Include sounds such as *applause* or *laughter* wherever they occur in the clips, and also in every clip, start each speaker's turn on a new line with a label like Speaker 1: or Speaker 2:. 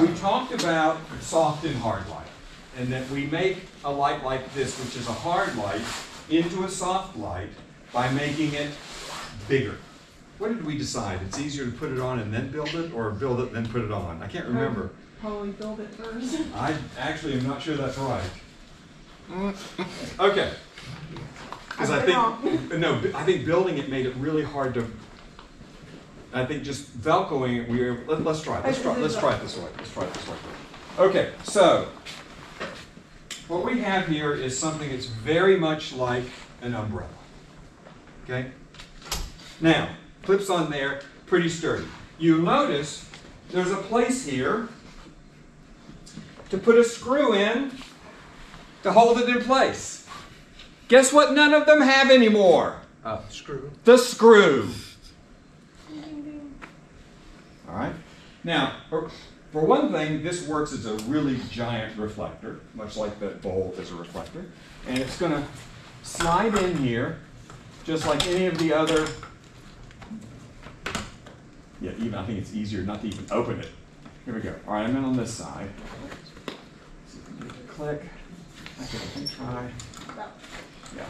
Speaker 1: we talked about soft and hard light, and that we make a light like this, which is a hard light, into a soft light by making it bigger. What did we decide? It's easier to put it on and then build it, or build it then put it on? I can't remember.
Speaker 2: Probably build it first. *laughs*
Speaker 1: I actually am not sure that's right. Okay. Because I
Speaker 2: I'm
Speaker 1: think, no, I think building it made it really hard to, I think just Velcroing it, we were, let, let's try, it. let's try, let's try it this way, let's try it this way. Okay, so, what we have here is something that's very much like an umbrella. Okay? Now, clips on there, pretty sturdy. You'll notice there's a place here to put a screw in to hold it in place. Guess what none of them have anymore?
Speaker 3: Uh, screw.
Speaker 1: The screw. Right. Now, for, one thing, this works as a really giant reflector, much like that bowl is a reflector. And it's going to slide in here, just like any of the other. Yeah, even I think it's easier not to even open it. Here we go. All right, I'm in on this side. See if can get it to click. Okay, let me try. Yeah.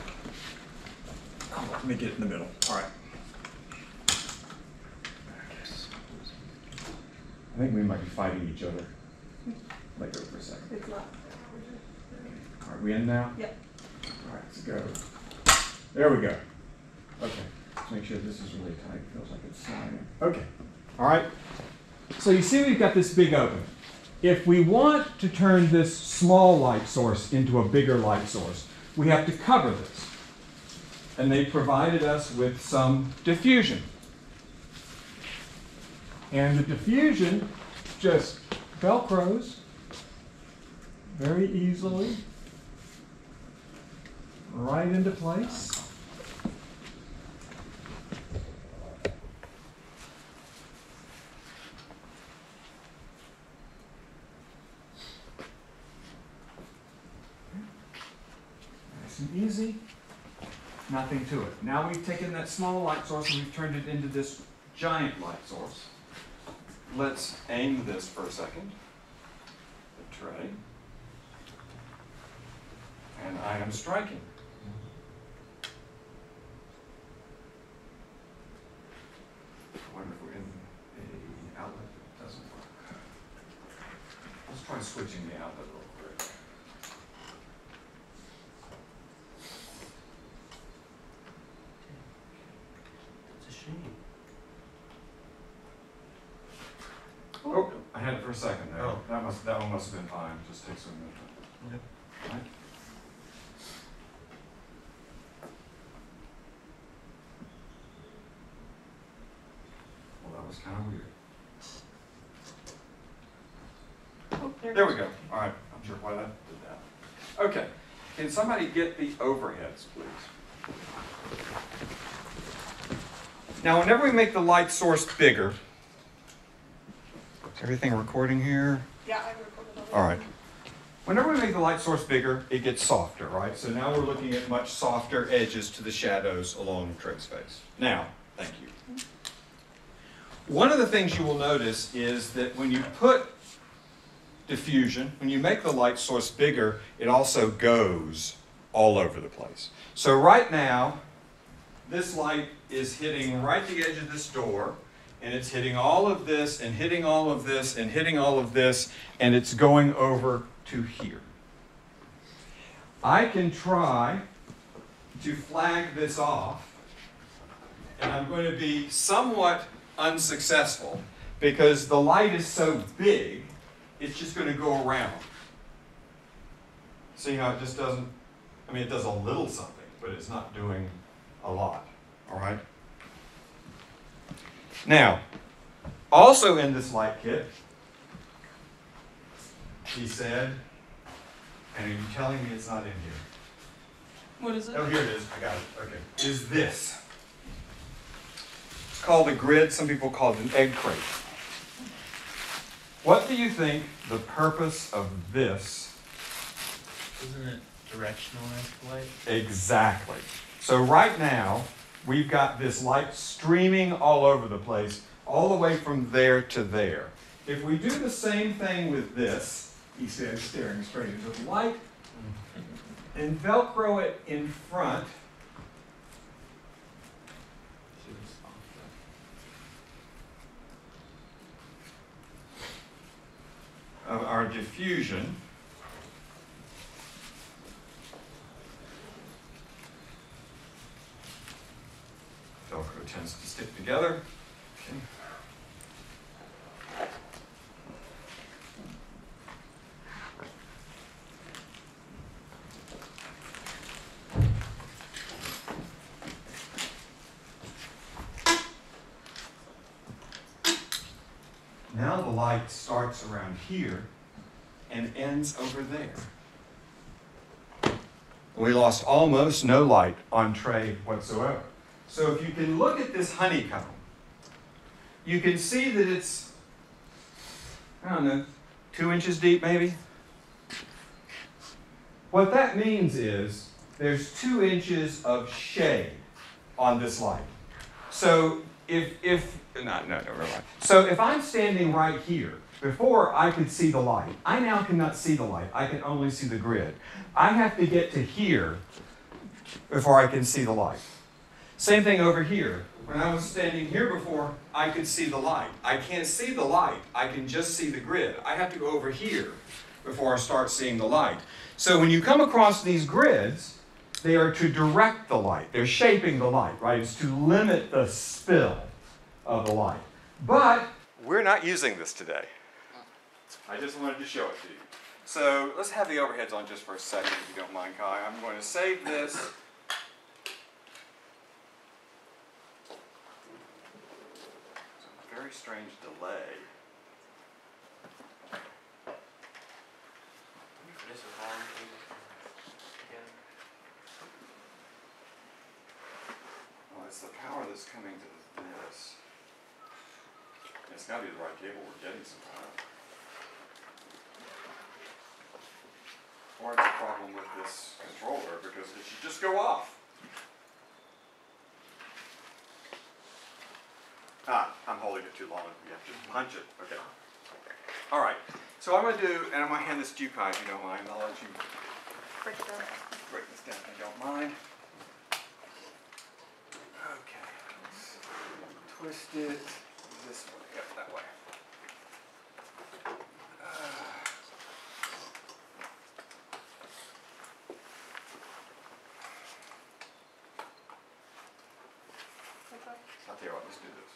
Speaker 1: Let me get it in the middle. All right. I think we might be fighting each other. Let go for a second.
Speaker 2: It's not.
Speaker 1: Are we in now?
Speaker 2: Yep.
Speaker 1: All right, let's go. There we go. Okay, let's make sure this is really tight. Feels like it's sliding. Okay. All right. So you see we've got this big opening. If we want to turn this small light source into a bigger light source, we have to cover this. And they provided us with some diffusion. And the diffusion just velcros very easily right into place. Nice and easy. Nothing to it. Now we've taken that small light source and we've turned it into this giant light source. Let's aim this for a second. The tray. And I am striking. I wonder if we're in a outlet that doesn't work. Let's try switching the outlet real quick.
Speaker 3: It's a shame.
Speaker 1: Oh, I had it for a second there.
Speaker 3: Oh.
Speaker 1: That must, that have been fine, just takes a minute.
Speaker 3: Okay.
Speaker 1: Right? Well, that was kind of weird.
Speaker 2: Oh, there,
Speaker 1: There we go. All right, I'm sure why that did that. Okay, can somebody get the overheads, please? Now, whenever we make the light source bigger, is everything recording here?
Speaker 2: All
Speaker 1: right. Whenever we make the light source bigger, it gets softer, right? So now we're looking at much softer edges to the shadows along the Trey's face. Now, thank you. One of the things you will notice is that when you put diffusion, when you make the light source bigger, it also goes all over the place. So right now, this light is hitting right the edge of this door, and it's hitting all of this, and hitting all of this, and hitting all of this, and it's going over to here. I can try to flag this off, and I'm going to be somewhat unsuccessful because the light is so big, it's just going to go around. See how it just doesn't, I mean, it does a little something, but it's not doing a lot. All right? Now, also in this light kit, he said, and are you telling me it's not in here?
Speaker 2: What is it?
Speaker 1: Oh, here it is. I got it. Okay. Is this. It's called a grid. Some people call it an egg crate. What do you think the purpose of this
Speaker 3: Isn't it directional as light?
Speaker 1: exactly? So right now, we've got this light streaming all over the place, all the way from there to there. If we do the same thing with this, he said, staring straight into the light, and Velcro it in front, of our diffusion. Velcro tends to stick together. Okay. Now the light starts around here and ends over there. We lost almost no light on Trey whatsoever. So if you can look at this honeycomb, you can see that it's, I don't know, two inches deep maybe? What that means is there's two inches of shade on this light. So if, if, no, no, no, mind. So if I'm standing right here, before I could see the light, I now cannot see the light. I can only see the grid. I have to get to here before I can see the light. Same thing over here. When I was standing here before, I could see the light. I can't see the light. I can just see the grid. I have to go over here before I start seeing the light. So when you come across these grids, they are to direct the light. They're shaping the light, right? It's to limit the spill of the light. But we're not using this today. I just wanted to show it to you. So let's have the overheads on just for a second, if you don't mind, Kai. I'm going to save this. Some very strange delay. Well, it's the power that's coming to this. It's got to be the right cable we're getting some somehow. Or it's a problem with this controller because it should just go off. Ah, I'm holding it too long. You have to punch it. Okay. All right. So I'm going to do, and I'm going to hand this to you, Kai, if you don't mind. I'll let you
Speaker 2: Break it down.
Speaker 1: break this down if you don't mind. Okay, let's twist it this way, yep, that way. Ah.
Speaker 2: Okay.
Speaker 1: I'll tell you what, let's do this.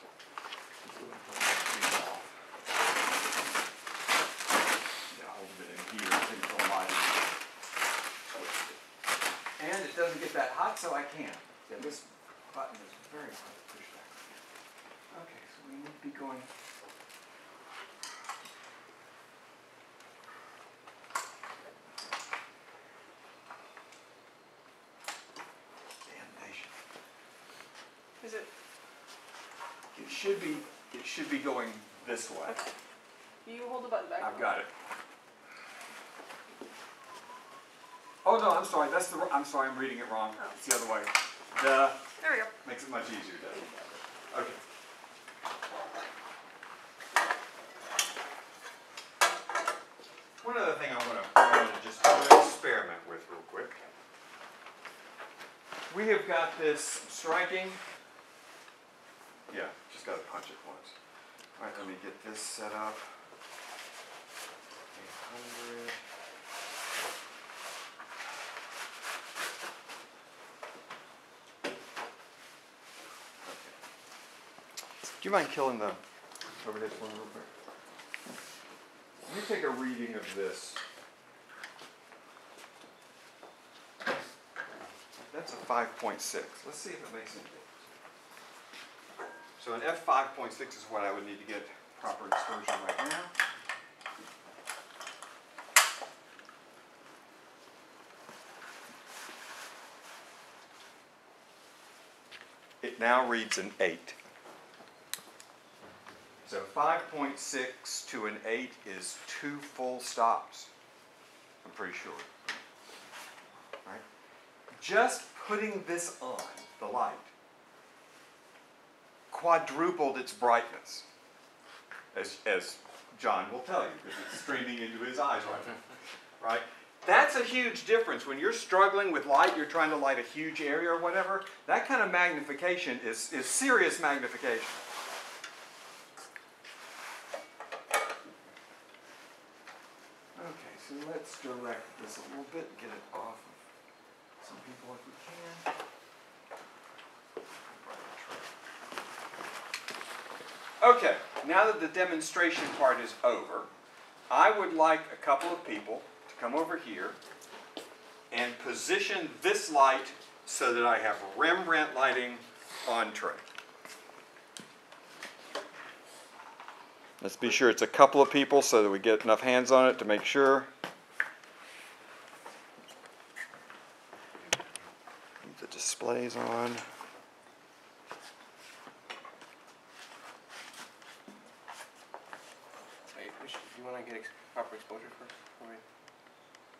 Speaker 1: Yeah, hold it in here, so you don't mind. Twist it. And it doesn't get that hot, so I can. Yeah, this button is very hard to push back. Okay, so we need to be going. Damnation.
Speaker 2: Is it,
Speaker 1: It should be, it should be going this way.
Speaker 2: okay. You hold the button back.
Speaker 1: I've got it. Oh, no, I'm sorry, that's the, I'm sorry, I'm reading it wrong.
Speaker 2: Oh.
Speaker 1: It's the other way. Duh,
Speaker 2: There we go.
Speaker 1: makes it much easier, doesn't it? Okay. One other thing I wanna, I wanna just experiment with real quick. We have got this striking. Yeah, just gotta punch it once. Alright, let me get this set up. Eight hundred. Do you mind killing the overhead one real quick? Let me take a reading of this. That's a five point six. Let's see if it makes any difference. So an F five point six is what I would need to get proper exposure right now. It now reads an eight. So five point six to an eight is two full stops. I'm pretty sure. Right? Just putting this on, the light, quadrupled its brightness. As, as John will tell you because it's streaming into his eyes right now. Right? That's a huge difference. When you're struggling with light, you're trying to light a huge area or whatever, that kind of magnification is, is serious magnification. Okay, so let's direct this a little bit, get it off of some people if we can. Okay, now that the demonstration part is over, I would like a couple of people to come over here and position this light so that I have Rembrandt lighting on Trey. Let's be sure it's a couple of people so that we get enough hands on it to make sure. The display's on.
Speaker 4: Wait, which, you wanna get ex- proper exposure first? Or wait?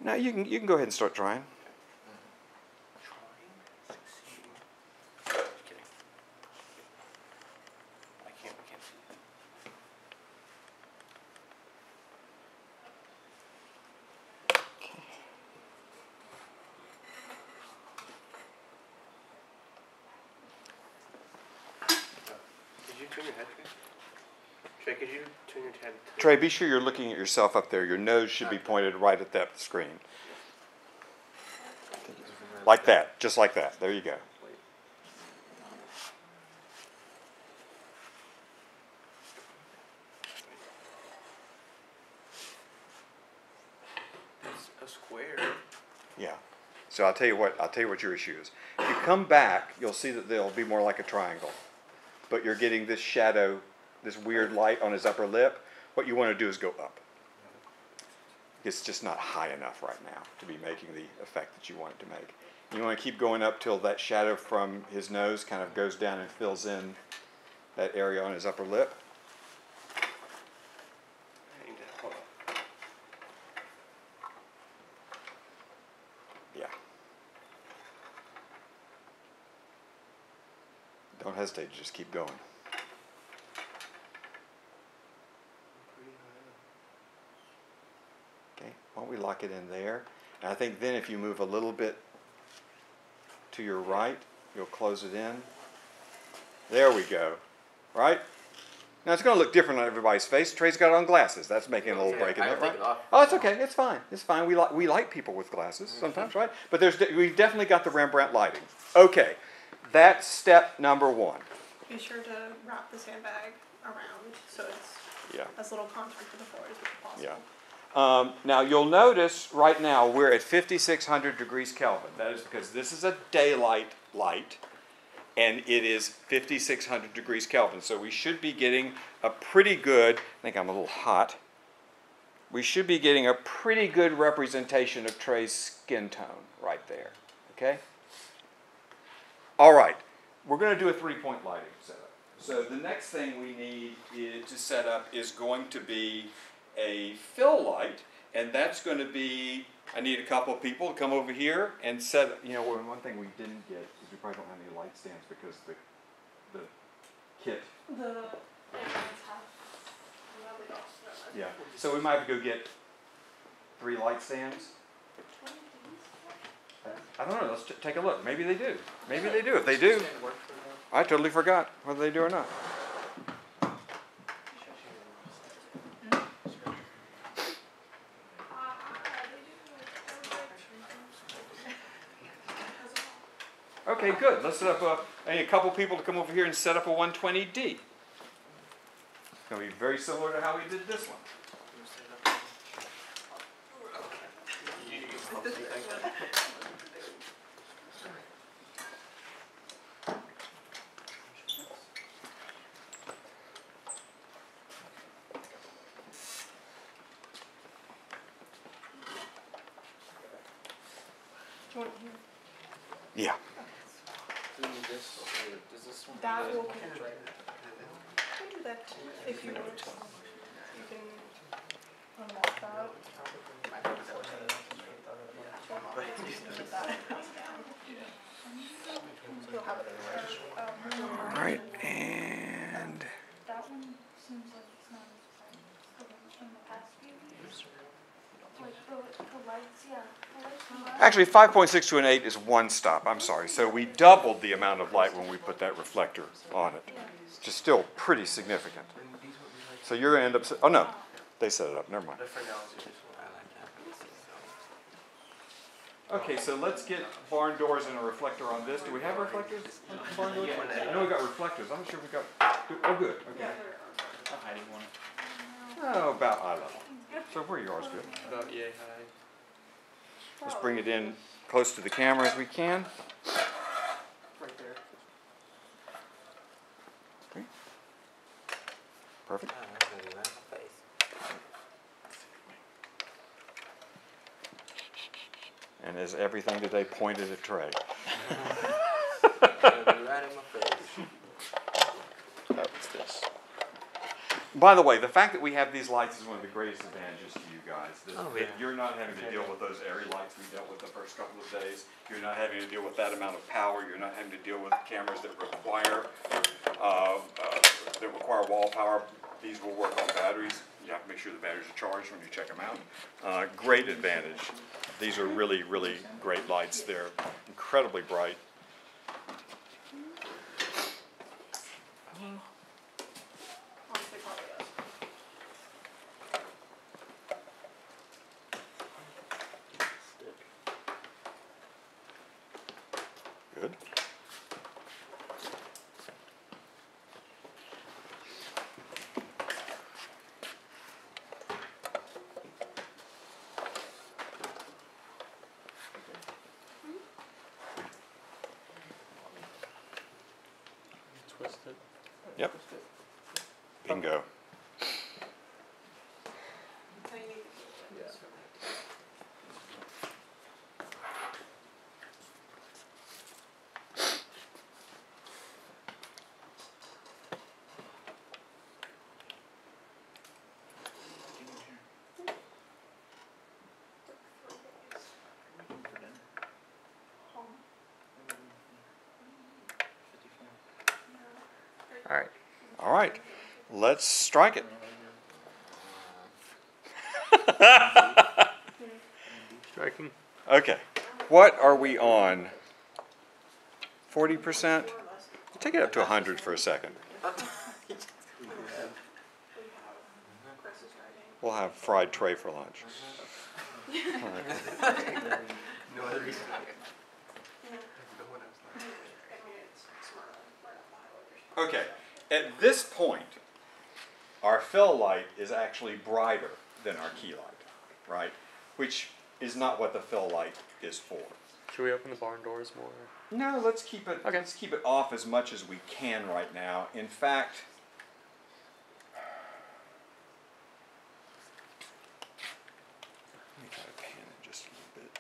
Speaker 1: No, you can, you can go ahead and start trying.
Speaker 4: Trying, succeeding. Just kidding. I can't, we can't see that. Did you turn your head, Trey? Trey, could you turn your head? to-
Speaker 1: Trey, be sure you're looking at yourself up there. Your nose should be pointed right at that screen. Like that, just like that. There you go.
Speaker 4: It's a square.
Speaker 1: Yeah. So I'll tell you what, I'll tell you what your issue is. If you come back, you'll see that they'll be more like a triangle. But you're getting this shadow, this weird light on his upper lip. What you want to do is go up. It's just not high enough right now to be making the effect that you want it to make. You want to keep going up till that shadow from his nose kind of goes down and fills in that area on his upper lip.
Speaker 4: I need to, hold on.
Speaker 1: Yeah. Don't hesitate, just keep going.
Speaker 4: Pretty high up.
Speaker 1: Okay, why don't we lock it in there? And I think then if you move a little bit to your right, you'll close it in. There we go, right? Now it's gonna look different on everybody's face. Trey's got on glasses. That's making a little
Speaker 4: Yeah,
Speaker 1: break in
Speaker 4: I
Speaker 1: there, right?
Speaker 4: it off.
Speaker 1: Oh, it's okay. It's fine. It's fine. We like we like people with glasses sometimes, right? But there's de- we've definitely got the Rembrandt lighting. Okay, that's step number one.
Speaker 2: Be sure to wrap the sandbag around so it's
Speaker 1: Yeah.
Speaker 2: as little contact to the floor as possible.
Speaker 1: Yeah. Um, now you'll notice right now we're at 5600 degrees Kelvin. That is because this is a daylight light and it is 5600 degrees Kelvin. So we should be getting a pretty good, I think I'm a little hot. We should be getting a pretty good representation of Trey's skin tone right there. Okay? All right. We're going to do a three point lighting setup. So the next thing we need to set up is going to be a fill light, and that's going to be. I need a couple of people to come over here and set. You know, one one thing we didn't get is we probably don't have any light stands because the the kit.
Speaker 2: The airlines have, well, they don't, no,
Speaker 1: Yeah. So we might have to go get three light stands. I don't know. Let's t- take a look. Maybe they do. Maybe they do. If they do,
Speaker 4: Stand work for them?
Speaker 1: I totally forgot whether they do or not. Okay, good. Let's set up a, a couple people to come over here and set up a 120D. It's going to be very similar to how we did this one.
Speaker 2: Do you want to
Speaker 1: Yeah.
Speaker 2: That will. We'll do that if you want. You can unlock that. You'll have it in there. Um,
Speaker 1: All right, and
Speaker 5: That one seems like it's not as Like the, the lights, yeah. The lights come on.
Speaker 1: Actually, 5.6 to an 8 is one stop, I'm sorry. So we doubled the amount of light when we put that reflector on it, which is still pretty significant. So you're gonna end up, oh no, they set it up, never mind.
Speaker 4: The for analysis is what I like that.
Speaker 1: Okay, so let's get barn doors and a reflector on this. Do we have reflectors barn doors? I know we got reflectors, I'm not sure if we got, oh, good, okay. Oh, about eye level. So where yours good.
Speaker 4: About yay high.
Speaker 1: Let's bring it in close to the camera as we can.
Speaker 4: Right there. Okay.
Speaker 1: Perfect. And is everything today pointed at Trey? *laughs*
Speaker 4: right in my face.
Speaker 1: That's this. By the way, the fact that we have these lights is one of the greatest advantages to you guys. That,
Speaker 4: Oh, yeah.
Speaker 1: You're not having to deal with those Arri lights we dealt with the first couple of days. You're not having to deal with that amount of power. You're not having to deal with cameras that require, uh, uh, that require wall power. These will work on batteries. You have to make sure the batteries are charged when you check them out. Uh, great advantage. These are really, really great lights. They're incredibly bright. Yep. Bingo.
Speaker 4: All right,
Speaker 1: let's strike it.
Speaker 4: Striking.
Speaker 1: Okay, what are we on? Forty percent? Take it up to hundred for a second.
Speaker 2: Chris is writing.
Speaker 1: We'll have fried Trey for lunch. *laughs*
Speaker 4: No other reason.
Speaker 2: I mean, it's smart, right off the highway.
Speaker 1: Okay, at this point, our fill light is actually brighter than our key light, right? Which is not what the fill light is for.
Speaker 4: Should we open the barn doors more?
Speaker 1: No, let's keep it,
Speaker 4: Okay.
Speaker 1: let's keep it off as much as we can right now. In fact, let me try to pan it just a little bit.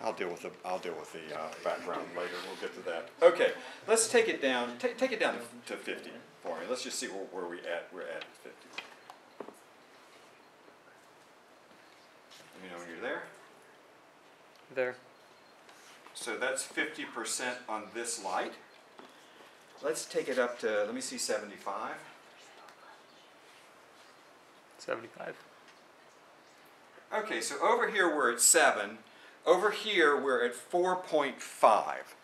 Speaker 1: I'll deal with the, I'll deal with the, uh, background later, we'll get to that. Okay, let's take it down, take, take it down to, to fifty for me, let's just see where, where we at, we're at fifty. Let me know when you're there.
Speaker 4: There.
Speaker 1: So that's fifty percent on this light. Let's take it up to, let me see, seventy-five.
Speaker 4: Seventy-five.
Speaker 1: Okay, so over here we're at seven. Over here we're at four point five.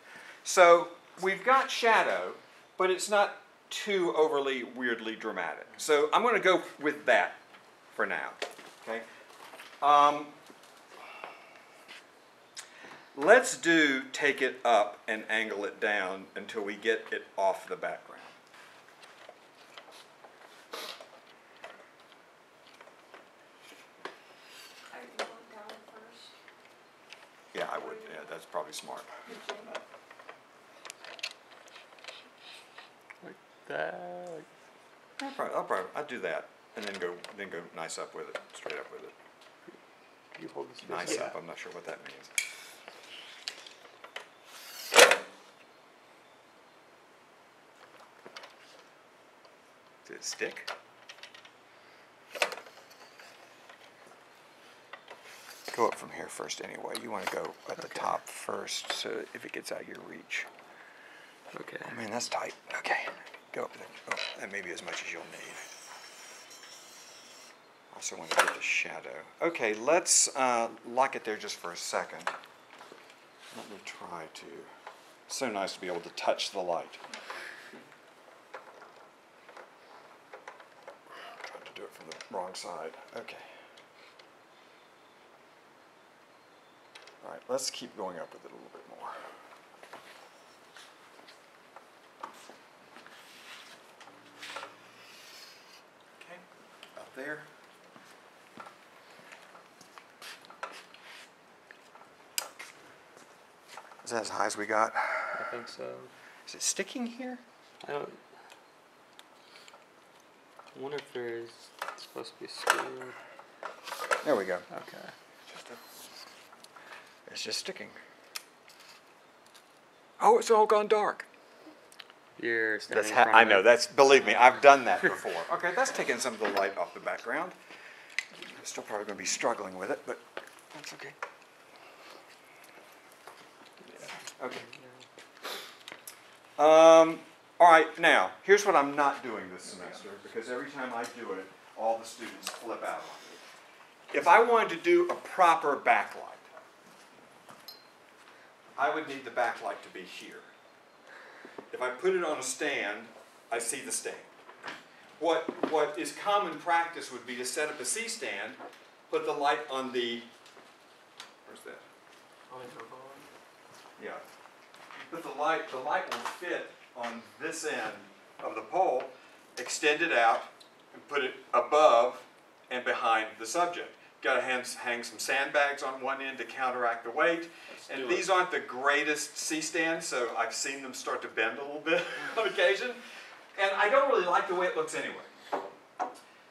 Speaker 1: So we've got shadow, but it's not too overly weirdly dramatic. So I'm going to go with that for now. Okay. Um, let's do take it up and angle it down until we get it off the background.
Speaker 2: I can go down first.
Speaker 1: Yeah, I would. Yeah, that's probably smart.
Speaker 4: Like that. Like
Speaker 1: I'll probably, I'll probably, I'll do that, and then go, then go nice up with it, straight up with it.
Speaker 4: you hold this.
Speaker 1: Nice
Speaker 4: Yeah.
Speaker 1: up, I'm not sure what that means. Did it stick? Go up from here first anyway. You wanna go at the
Speaker 4: Okay.
Speaker 1: top first, so if it gets out of your reach.
Speaker 4: Okay.
Speaker 1: I mean, that's tight. Okay. go. Up. Oh, that may be as much as you'll need. Also want to get the shadow. Okay, let's uh, lock it there just for a second. Let me try to. So nice to be able to touch the light. Tried to do it from the wrong side. Okay. All right, let's keep going up with it a little bit more. Okay, up there. Is that as high as we got?
Speaker 4: I think so.
Speaker 1: Is it sticking here?
Speaker 4: I don't. I wonder if there's supposed to be a screw.
Speaker 1: There we go.
Speaker 4: Okay.
Speaker 1: Just a- It's just sticking. Oh, it's all gone dark.
Speaker 4: You're standing
Speaker 1: That's
Speaker 4: in
Speaker 1: ha-
Speaker 4: front
Speaker 1: I know.
Speaker 4: it.
Speaker 1: That's believe me, I've done that before. *laughs* okay, that's taking some of the light off the background. I'm still probably going to be struggling with it, but that's okay. Okay. Um, all right, now here's what I'm not doing this semester because every time I do it, all the students flip out on me. If I wanted to do a proper backlight, I would need the backlight to be here. If I put it on a stand, I see the stand. What, what is common practice would be to set up a C-stand, put the light on the, where's that? On the turbo Yeah. Put the light, the light will fit on this end of the pole, extend it out, and put it above and behind the subject. Got to hang, hang some sandbags on one end to counteract the weight. And these aren't the greatest C-stands, so I've seen them start to bend a little bit *laughs* on occasion. And I don't really like the way it looks anyway.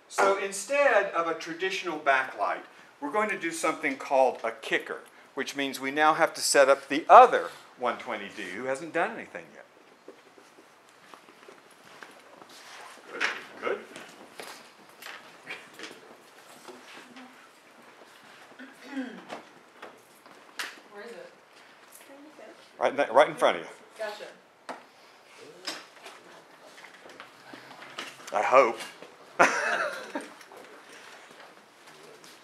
Speaker 1: So instead of a traditional backlight, we're going to do something called a kicker, which means we now have to set up the other 120D who hasn't done anything yet. Good. Good.
Speaker 2: Where is it?
Speaker 1: Right, in right in front of you.
Speaker 2: Gotcha.
Speaker 1: I hope. *laughs*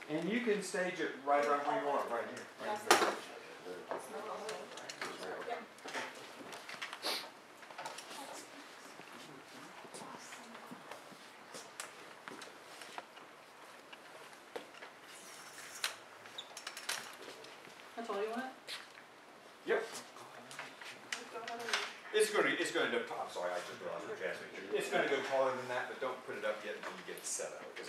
Speaker 1: and you can stage it right around where you want, right here. Right here.
Speaker 2: That's all you want?
Speaker 1: Yep.
Speaker 2: Go ahead and-
Speaker 1: It's going to, it's going to, I'm sorry, I just realized the jazz picture. It's going to go taller than that, but don't put it up yet until you get it set up.
Speaker 2: Okay.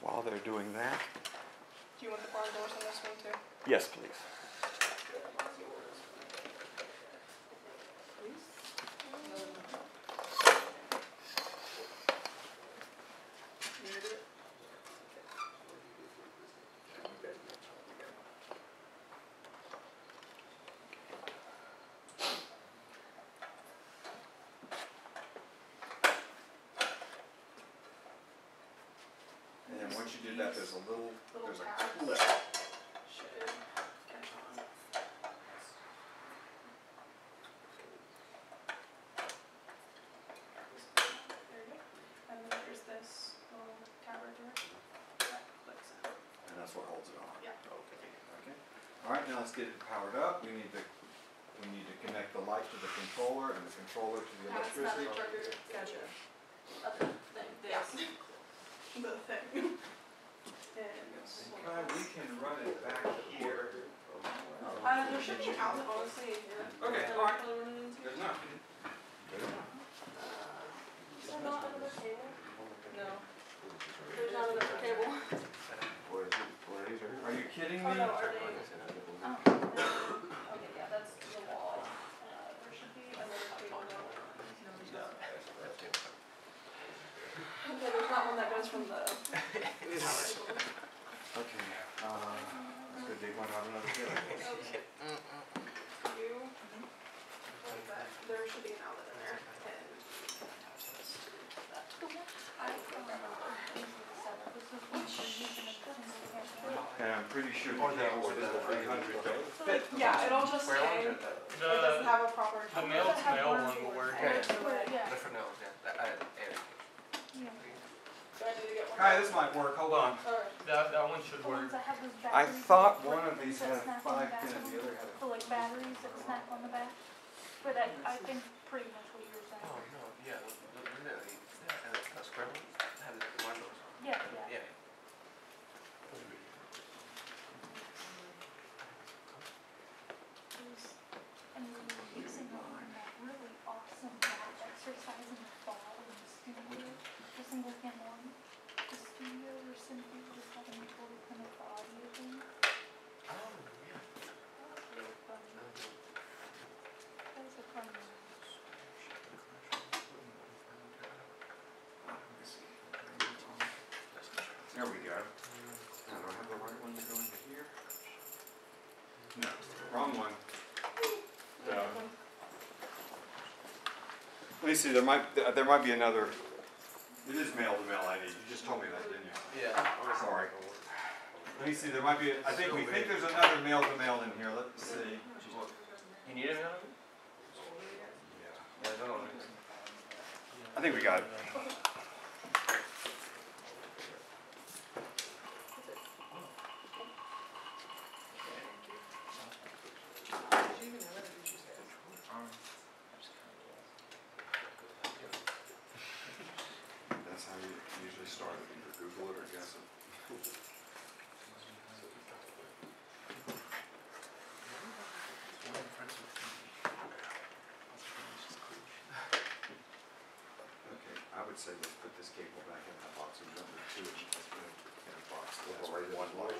Speaker 1: While they're doing that,
Speaker 2: Do you want the barn doors on this one too?
Speaker 1: yes, please. And once you do that, there's a little,
Speaker 2: Little
Speaker 1: there's a
Speaker 2: tab.
Speaker 1: clip.
Speaker 2: Should catch on. There you go. And then there's this little tab right there. That clicks in.
Speaker 1: And that's what holds it on.
Speaker 2: Yeah.
Speaker 1: Okay. Okay. All right, now let's get it powered up. We need to, we need to connect the light to the controller and the controller to the electricity.
Speaker 2: Gotcha. Other thing, this. *laughs* The thing. And.
Speaker 1: Uh, we can run it back here.
Speaker 2: Uh, there should be an outlet honestly in here.
Speaker 1: Okay,
Speaker 2: that
Speaker 1: alright.
Speaker 2: we're running into.
Speaker 1: Good enough. Good enough.
Speaker 2: Is there not another cable? No. There's not another cable.
Speaker 1: Are you kidding
Speaker 2: Oh,
Speaker 1: me?
Speaker 2: no, are they? Oh, okay, yeah, that's the wall. Uh, there should be another cable. No. Okay, there's not one that goes from the. *laughs*
Speaker 1: Okay, dig one out of another hill.
Speaker 2: You. Like that. There should be an outlet in there. And that to the left.
Speaker 5: I, this is what you're using in the single family.
Speaker 1: And I'm pretty sure the oh, cable is the three hundred.
Speaker 2: Yeah, it'll just
Speaker 4: Where
Speaker 2: say, it
Speaker 4: it?
Speaker 2: doesn't
Speaker 3: The,
Speaker 2: have a proper.
Speaker 3: the
Speaker 2: it
Speaker 3: male
Speaker 2: doesn't
Speaker 3: to
Speaker 2: have
Speaker 3: male
Speaker 2: words
Speaker 3: one will
Speaker 2: for
Speaker 3: work.
Speaker 2: it.
Speaker 4: Yeah.
Speaker 5: Where- yeah,
Speaker 4: Different nose, yeah. That, I, yeah.
Speaker 5: yeah.
Speaker 2: Do I need to get one?
Speaker 1: Hi, this might work, hold on.
Speaker 3: That, that one should work.
Speaker 5: that have those
Speaker 1: I thought one of these had a
Speaker 5: snap on
Speaker 1: five pin and the other had a.
Speaker 5: The like batteries that snap on the back. But I, I think pretty much what you're saying.
Speaker 4: Oh, no, yeah, the, the, really, yeah, and the square one, had the one nose.
Speaker 5: Yeah, yeah.
Speaker 4: Yeah.
Speaker 5: And we were using on that really awesome exercise in the fall in the studio, the single cam one. The studio where Cynthia was having trouble kind of the audio thing.
Speaker 4: Oh, yeah.
Speaker 5: That really fun. That was a fun one.
Speaker 1: There we go. Now, do I have the right one to go into here? No, wrong one. No. Let me see, there might, there might be another, it is male to male ID. you just told me that, didn't you?
Speaker 4: Yeah.
Speaker 1: Sorry. Let me see, there might be, I think, we think there's another male to male in here, let's see.
Speaker 4: You need a male? Yeah, I don't know.
Speaker 1: I think we got it. That's how you usually start it, either Google it or guess it. Okay, I would say let's put this cable back in that box and number two, and let's put it in a box one light.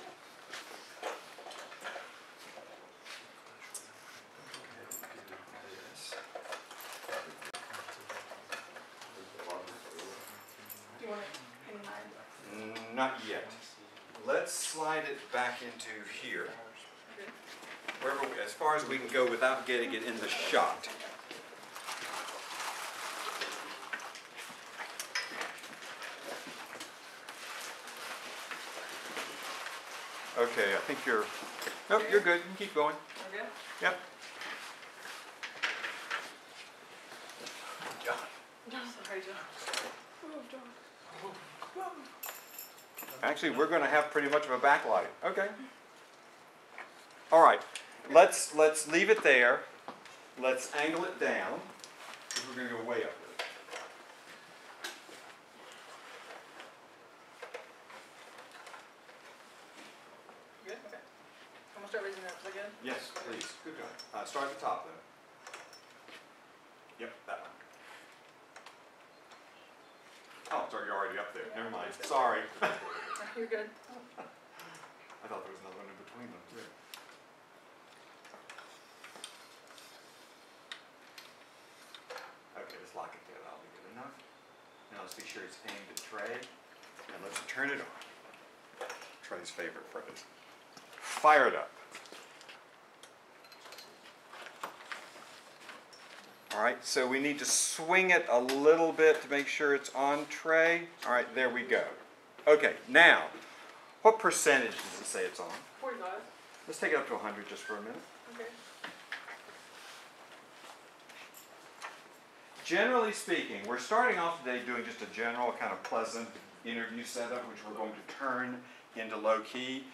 Speaker 2: Do you want it in mine?
Speaker 1: Mm, Not yet. Let's slide it back into here. Wherever, we- as far as we can go without getting it in the shot. Okay, I think you're, nope, you're good, you can keep going.
Speaker 2: Okay.
Speaker 1: Yep.
Speaker 2: Sorry, John. Oh, John.
Speaker 1: Actually, we're gonna have pretty much of a backlight, okay. All right, let's, let's leave it there. Let's angle it down, we're gonna go way up with it.
Speaker 2: Good, okay. I'm gonna start raising it up again.
Speaker 1: Yes, please, good job. Uh, start at the top though. Yep, that one. Oh, sorry, you're already up there, never mind, sorry. *laughs*
Speaker 2: You're good.
Speaker 1: I thought there was another one in between them too. Okay, let's lock it there, that'll be good enough. Now let's be sure it's aimed at Trey, and let's turn it on. Trey's favorite phrase. Fire it up. All right, so we need to swing it a little bit to make sure it's on Trey. All right, there we go. Okay, now, what percentage does it say it's on?
Speaker 2: Forty-five.
Speaker 1: Let's take it up to 100 just for a minute.
Speaker 2: Okay.
Speaker 1: Generally speaking, we're starting off today doing just a general kind of pleasant interview setup, which we're going to turn into low key.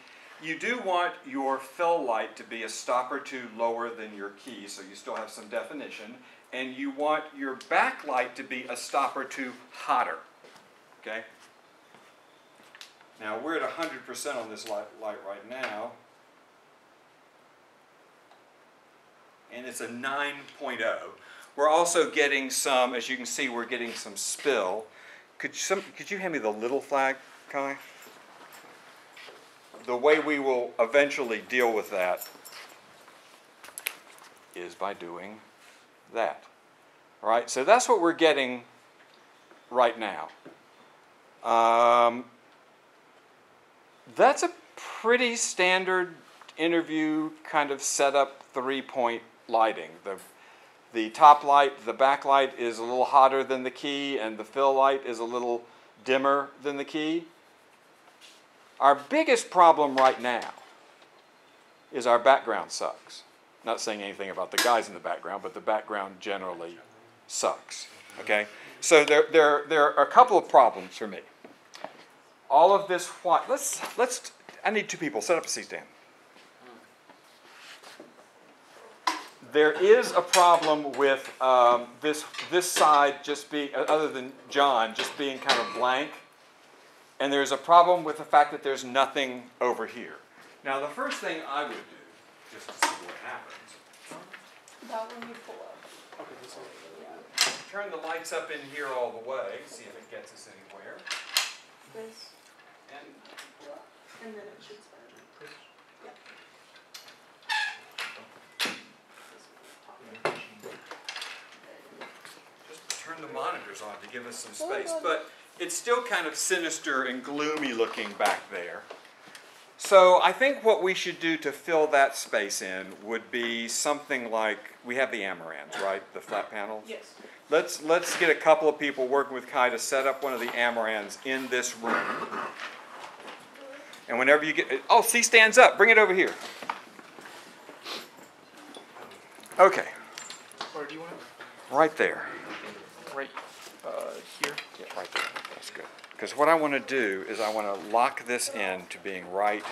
Speaker 1: You do want your fill light to be a stop or two lower than your key, so you still have some definition. And you want your backlight to be a stop or two hotter. Okay? Now we're at 100% on this light, light right now. And it's a 9.0. We're also getting some, as you can see, we're getting some spill. Could some, could you hand me the little flag, Kai? The way we will eventually deal with that is by doing that. All right, so that's what we're getting right now. Um, that's a pretty standard interview kind of setup three point lighting. The, the top light, the back light is a little hotter than the key, and the fill light is a little dimmer than the key. Our biggest problem right now is our background sucks. Not saying anything about the guys in the background, but the background generally sucks. Okay? So there, there, there are a couple of problems for me. All of this white, let's, let's, I need two people, set up a C-stand. There is a problem with um, this, this side just being, other than John, just being kind of blank. And there's a problem with the fact that there's nothing over here. Now, the first thing I would do, just to see what happens,
Speaker 2: That one you pull up.
Speaker 4: Okay, this one.
Speaker 1: turn the lights up in here all the way, see if it gets us anywhere.
Speaker 2: This,
Speaker 1: And
Speaker 2: and then it should spin.
Speaker 1: Just turn the monitors on to give us some space. But it's still kind of sinister and gloomy looking back there. So I think what we should do to fill that space in would be something like, we have the Amarans, right? The flat panels?
Speaker 2: Yes.
Speaker 1: Let's, let's get a couple of people working with Kai to set up one of the Amarans in this room. And whenever you get, oh, C stands up, bring it over here. Okay,
Speaker 4: Or do you want it?
Speaker 1: right there.
Speaker 4: Right, uh, here?
Speaker 1: Yeah, right there, that's good. Because what I want to do is I want to lock this in to being right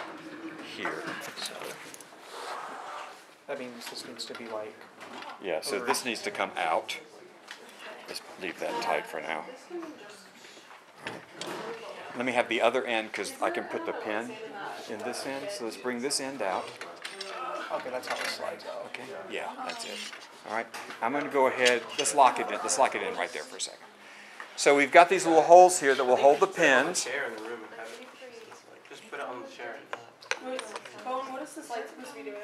Speaker 1: here.
Speaker 4: So, that means this needs to be like,
Speaker 1: Yeah, so this needs to come out. Let's leave that tight for now. Let me have the other end because I can put the pin in this end. So let's bring this end out.
Speaker 4: okay, that's how it slides out.
Speaker 1: Okay, yeah, that's it. All right, I'm gonna go ahead, let's lock it in, let's lock it in right there for a second. So we've got these little holes here that will hold the pins.
Speaker 4: Chair in the room and have it, just put it on the chair.
Speaker 2: Wait, what is this light supposed to be doing?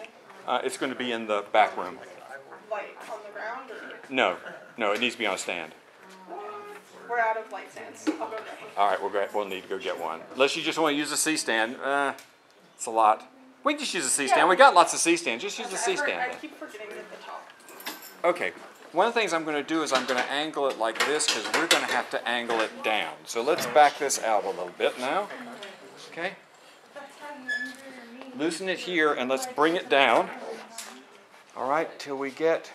Speaker 1: Uh, it's gonna be in the back room.
Speaker 2: Light on the ground or?
Speaker 1: No, no, it needs to be on a stand.
Speaker 2: We're out of light stands. I'll go get one.
Speaker 1: All right, we'll go, we'll need to go get one. Unless you just wanna use a C-stand, uh, it's a lot. We can just use a C-stand, we got lots of C-stands, just use a
Speaker 2: I for-
Speaker 1: C-stand.
Speaker 2: I keep forgetting at the top.
Speaker 1: Okay, one of the things I'm gonna do is I'm gonna angle it like this, because we're gonna have to angle it down. So let's back this out a little bit now, okay? Loosen it here and let's bring it down. All right, till we get,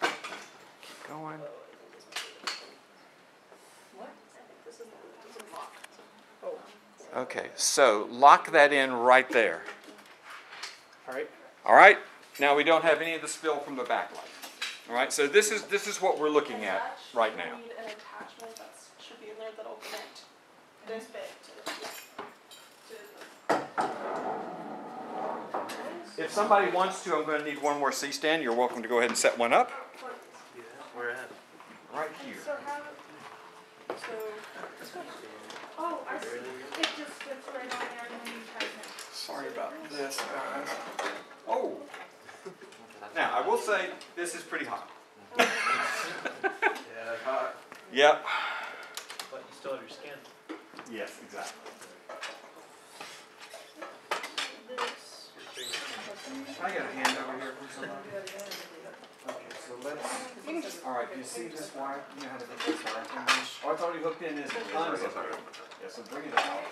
Speaker 1: keep going.
Speaker 2: This this is locked.
Speaker 1: Okay, so lock that in right there.
Speaker 4: Alright,
Speaker 1: All right, now we don't have any of the spill from the backlight. All right, so this is, this is what we're looking at right now.
Speaker 2: We need an attachment that should be in there that'll connect this bit to the, to the.
Speaker 1: If somebody wants to, I'm gonna need one more C-stand. You're welcome to go ahead and set one up.
Speaker 4: yeah, where at?
Speaker 1: Right here.
Speaker 2: So how, so,
Speaker 5: Oh, I see. It just fits right on there and then you tighten it.
Speaker 1: Sorry about this, guys. Now, I will say, this is pretty hot.
Speaker 4: Yeah, that's hot.
Speaker 1: Yep.
Speaker 3: But you still have your skin.
Speaker 1: Yes, exactly. I got a hand over here from somebody? Okay, so let's, all right, do you see this wire? You know how to hook this wire? Oh, it's already hooked in, isn't it? Tons of it. Yeah, so bring it out.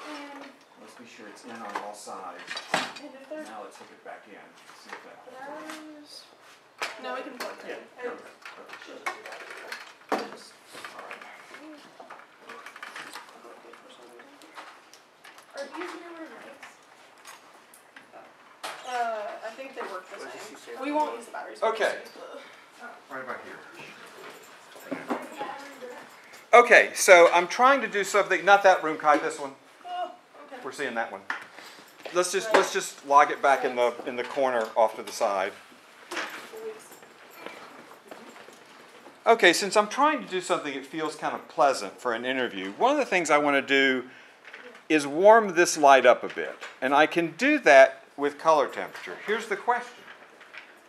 Speaker 1: Let's be sure it's in on all sides.
Speaker 2: and if there's,
Speaker 1: Now let's hook it back in. See if that holds.
Speaker 2: there's, now we can plug it in.
Speaker 1: Yeah,
Speaker 2: And
Speaker 1: perfect, perfect.
Speaker 2: she'll just do that. I'll just-
Speaker 1: All right.
Speaker 5: Are these newer lights?
Speaker 2: Uh, I think they work the
Speaker 4: What does
Speaker 2: same.
Speaker 4: she say?
Speaker 2: We won't use the batteries.
Speaker 1: Okay.
Speaker 2: but-
Speaker 1: Right about here. Okay, so I'm trying to do something, not that room, Kai, this one.
Speaker 2: Okay.
Speaker 1: We're seeing that one. Let's just, let's just log it back in the, in the corner off to the side. Okay, since I'm trying to do something that feels kind of pleasant for an interview, one of the things I want to do is warm this light up a bit. And I can do that with color temperature. Here's the question.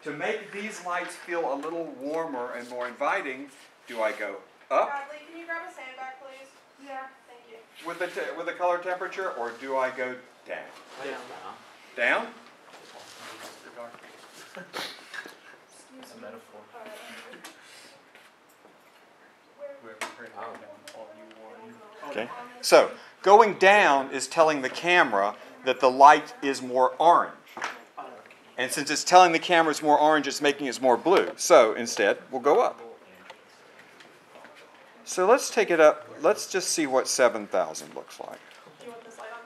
Speaker 1: To make these lights feel a little warmer and more inviting, do I go up
Speaker 2: Bradley, can you grab a sandbag, please? Yeah, thank you.
Speaker 1: With the, te- with the color temperature, or do I go down? Down?
Speaker 2: Excuse
Speaker 3: A metaphor.
Speaker 2: Where-
Speaker 3: Whoever created that, all you want.
Speaker 1: Okay. So, going down is telling the camera that the light is more orange. Oh, and since it's telling the camera it's more orange, it's making it more blue. So, instead, we'll go up. So let's take it up. Let's just see what 7,000 looks like.
Speaker 2: Do you want this light on?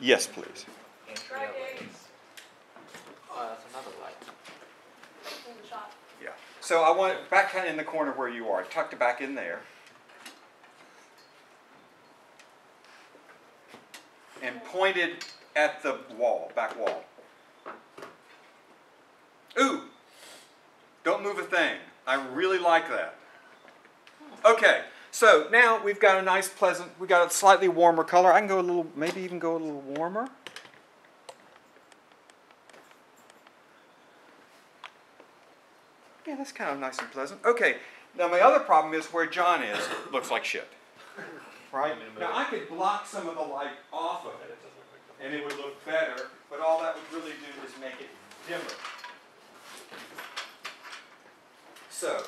Speaker 1: Yes, please.
Speaker 2: Try gaze.
Speaker 6: Oh, that's another light.
Speaker 2: Hold the shot.
Speaker 1: Yeah. So I want it back in the corner where you are, tucked back in there. And pointed at the wall, back wall. Ooh! Don't move a thing. I really like that. Okay, so now we've got a nice, pleasant, We've got a slightly warmer color. I can go a little, maybe even go a little warmer. Yeah, that's kind of nice and pleasant. Okay, now my other problem is where John is, looks like shit. Right? Now I could block some of the light off of it, and it would look better, but all that would really do is make it dimmer. So,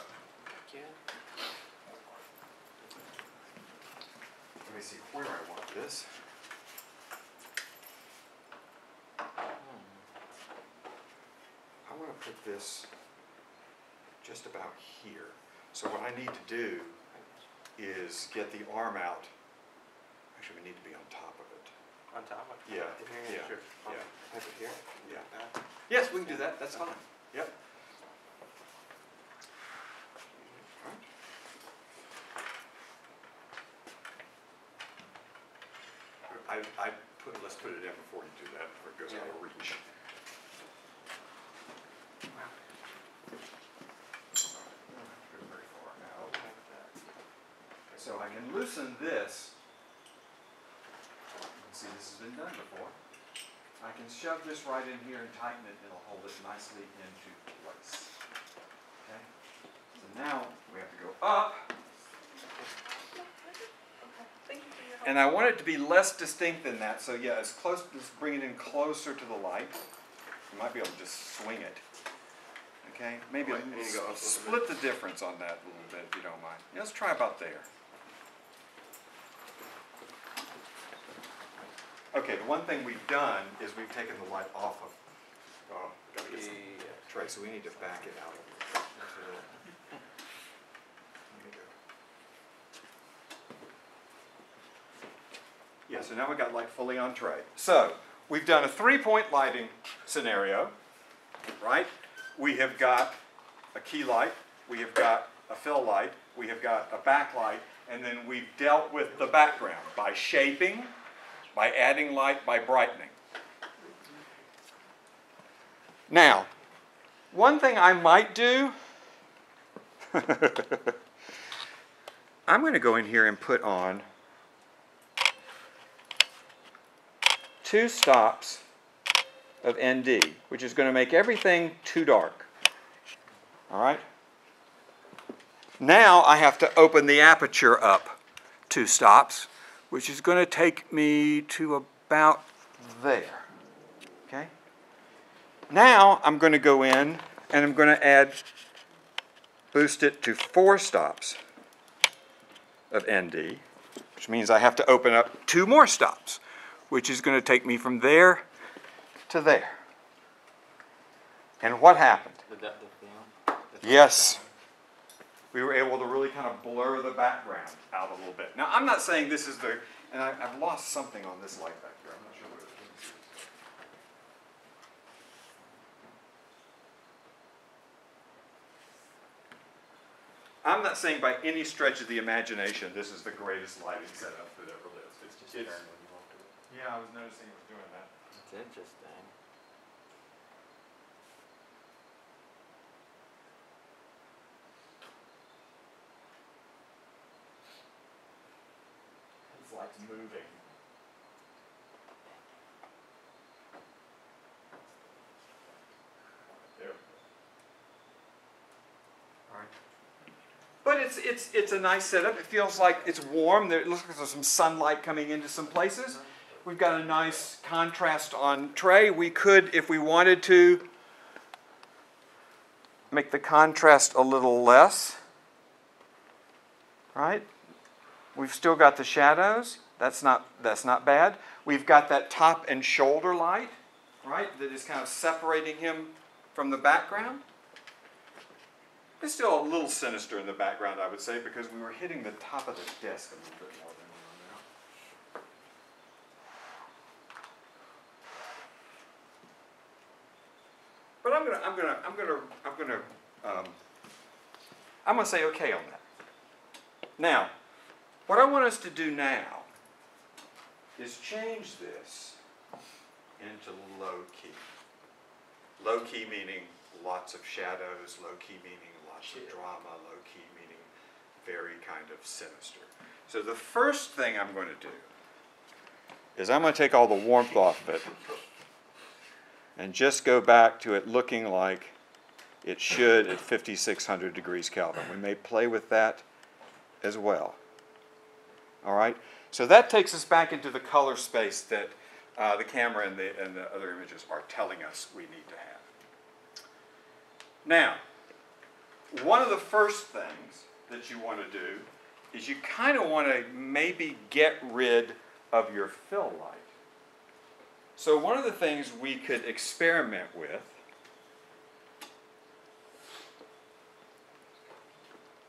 Speaker 1: let me see where I want this. Hmm. I want to put this just about here. So what I need to do is get the arm out. Actually, we need to be on top of it.
Speaker 4: On top of it?
Speaker 1: Yeah,
Speaker 4: Yeah,
Speaker 1: yeah,
Speaker 4: sure.
Speaker 1: Yeah.
Speaker 4: Type it here?
Speaker 1: Yeah. Yes, we can do that. That's fine. Yep. I, I put, let's put it in before you do that, before it goes out of reach. Go very far out. So I can loosen this. See, this has been done before. I can shove this right in here and tighten it, it'll hold it nicely into place. Okay? So now we have to go up,
Speaker 2: Okay, thank you for your help.
Speaker 1: and I want it to be less distinct than that, so yeah, as close, just bring it in closer to the light. You might be able to just swing it. Okay, maybe
Speaker 4: Wait, I need to go up a little
Speaker 1: split the difference on that a little bit if you don't mind. Yeah, Let's try about there. Okay, the one thing we've done is we've taken the light off of, oh, gotta get some so we need to back it out. a little bit. Let me go. Yeah, so now we've got light fully on Trey. So, we've done a three-point lighting scenario, right? We have got a key light, we have got a fill light, we have got a backlight, and then we've dealt with the background by shaping, by adding light, by brightening. Now, one thing I might do, *laughs* I'm going to go in here and put on two stops of ND, which is going to make everything too dark. All right? Now I have to open the aperture up two stops, which is going to take me to about there. Okay? Now I'm going to go in and I'm going to add, boost it to four stops of ND, which means I have to open up two more stops, which is going to take me from there to there. And what happened?
Speaker 6: The depth of field.
Speaker 1: Yes. We were able to really kind of blur the background out a little bit. Now, I'm not saying this is the, and I, I've lost something on this light back here. I'm not sure what it is. I'm not saying by any stretch of the imagination this is the greatest lighting setup that ever lived. It's just, it's, yeah, I was noticing it was doing that.
Speaker 6: It's interesting.
Speaker 1: It's moving. There. Alright. But but it's, it's, it's a nice setup. It feels like it's warm. There, it looks like there's some sunlight coming into some places. We've got a nice contrast on Trey. We could, if we wanted to, make the contrast a little less. Right? We've still got the shadows. That's not, that's not bad. We've got that top and shoulder light, right, that is kind of separating him from the background. It's still a little sinister in the background, I would say, because we were hitting the top of the desk a little bit more than we are now. But I'm gonna, I'm gonna, I'm gonna, I'm gonna, um, I'm gonna say okay on that. Now, what I want us to do now is change this into low key. Low key meaning lots of shadows, low key meaning lots of drama, low key meaning very kind of sinister. So the first thing I'm going to do is I'm going to take all the warmth off of it and just go back to it looking like it should at 5600 degrees Kelvin. We may play with that as well. All right? So that takes us back into the color space that uh, the camera and the, and the other images are telling us we need to have. Now, one of the first things that you want to do is you kind of want to maybe get rid of your fill light. So one of the things we could experiment with